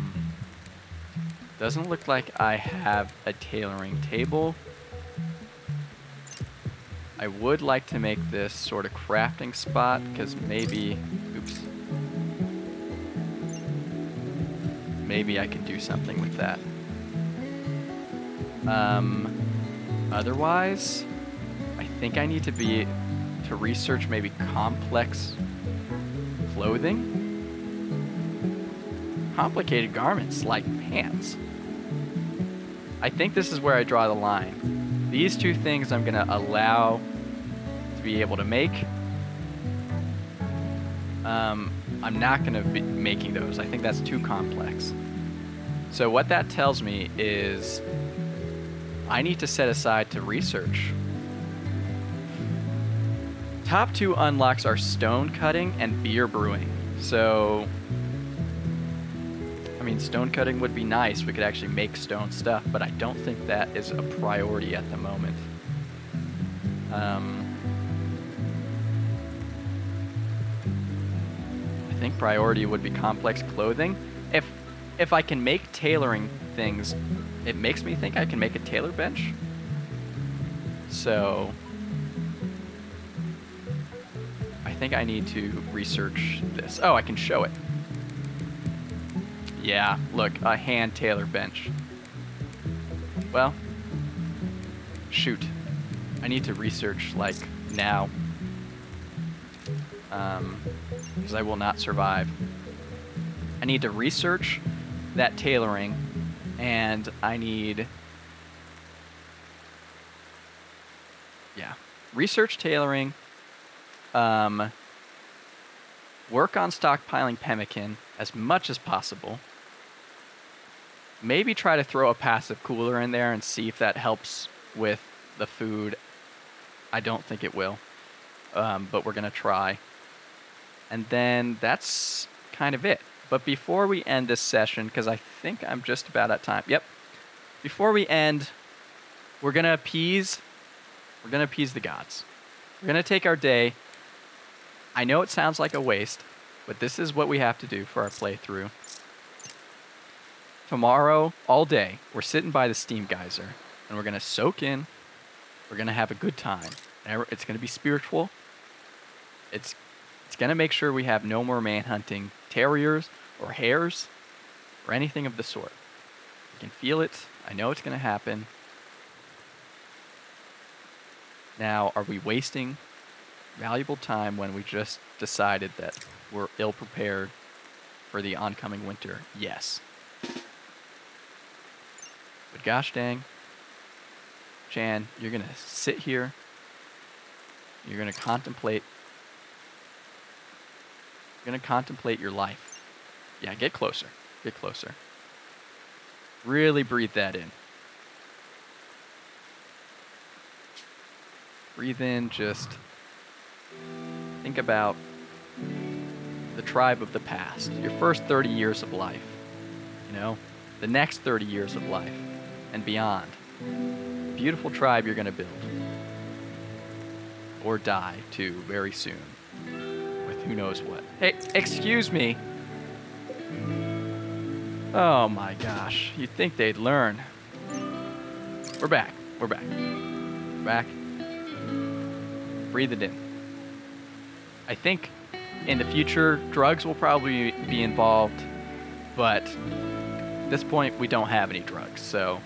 Doesn't look like I have a tailoring table. I would like to make this sort of crafting spot because maybe, oops, maybe I can do something with that. Um, otherwise, I think I need to be to research maybe complex clothing, complicated garments like pants. I think this is where I draw the line. These two things I'm gonna allow to be able to make. Um, I'm not gonna be making those. I think that's too complex. So what that tells me is I need to set aside to research. Top two unlocks are stone cutting and beer brewing. So, stone cutting would be nice. We could actually make stone stuff, but I don't think that is a priority at the moment. Um, I think priority would be complex clothing. If if I can make tailoring things, it makes me think I can make a tailor bench. So I think I need to research this. Oh, I can show it. Yeah, look, a hand tailor bench. Well, shoot. I need to research, like, now. Um, because I will not survive. I need to research that tailoring, and I need. Yeah. Research tailoring. Um, work on stockpiling pemmican as much as possible. Maybe try to throw a passive cooler in there and see if that helps with the food. I don't think it will, um, but we're going to try. And then that's kind of it. But before we end this session, because I think I'm just about at time. Yep. Before we end, we're gonna appease. We're gonna appease the gods. We're gonna take our day. I know it sounds like a waste, but this is what we have to do for our playthrough. Tomorrow, all day, we're sitting by the steam geyser, and we're gonna soak in. We're gonna have a good time. It's gonna be spiritual. It's it's gonna make sure we have no more man hunting terriers or hares or anything of the sort. I can feel it. I know it's going to happen. Now, are we wasting valuable time when we just decided that we're ill prepared for the oncoming winter? Yes. But gosh dang, Chan, you're going to sit here. You're going to contemplate you're going to contemplate your life. Yeah, get closer. Get closer. Really breathe that in. Breathe in, just think about the tribe of the past, your first 30 years of life, you know, the next 30 years of life and beyond. Beautiful tribe you're going to build. Or die, too, very soon with who knows what. Hey, excuse me. Oh my gosh, you'd think they'd learn. We're back. We're back. We're back. Breathe it in. I think in the future, drugs will probably be involved, but at this point, we don't have any drugs, so.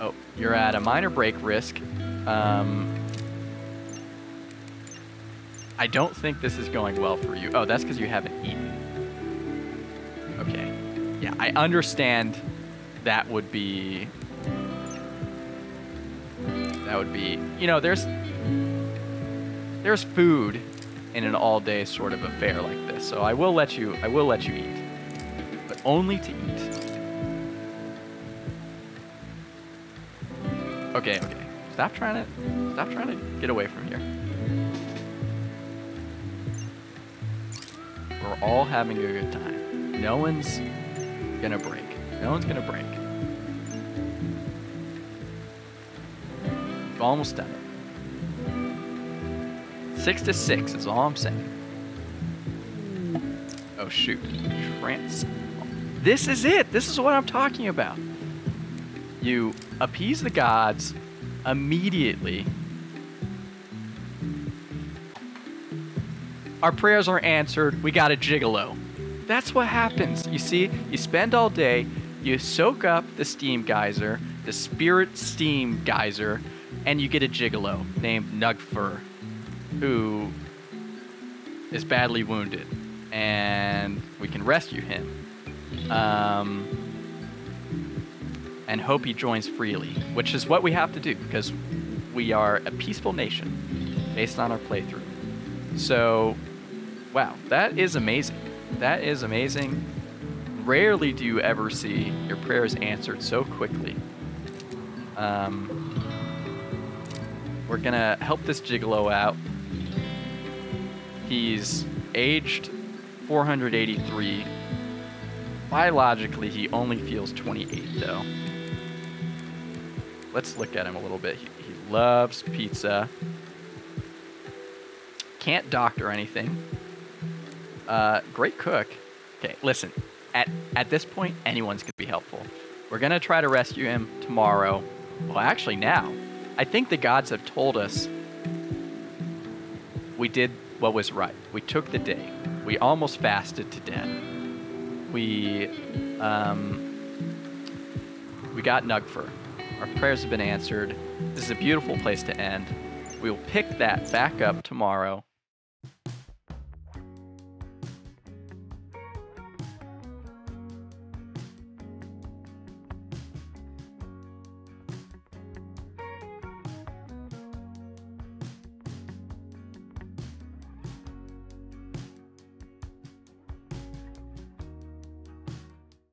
Oh, you're at a minor break risk. Um, I don't think this is going well for you. Oh, that's because you haven't eaten. Okay. Yeah, I understand that would be... That would be... You know, there's... There's food in an all-day sort of affair like this, so I will let you... I will let you eat. But only to eat. Okay, okay. Stop trying to... Stop trying to get away from here. We're all having a good time. No one's gonna break. No one's gonna break. We've almost done it. Six to six is all I'm saying. Oh shoot. Trans. This is it. This is what I'm talking about. You appease the gods immediately our prayers are answered. We got a gigolo. That's what happens. You see, you spend all day, you soak up the steam geyser, the spirit steam geyser, and you get a gigolo named Nugfur, who is badly wounded, and we can rescue him. Um, and hope he joins freely, which is what we have to do because we are a peaceful nation based on our playthrough. So, wow, that is amazing. That is amazing. Rarely do you ever see your prayers answered so quickly. Um, we're gonna help this gigolo out. He's aged 483. Biologically, he only feels 28 though. Let's look at him a little bit. He, he loves pizza. Can't doctor anything. Uh, great cook. Okay, listen. At at this point, anyone's gonna be helpful. We're gonna try to rescue him tomorrow. Well, actually, now. I think the gods have told us we did what was right. We took the day. We almost fasted to death. We um, we got Nugfur. Our prayers have been answered. This is a beautiful place to end. We will pick that back up tomorrow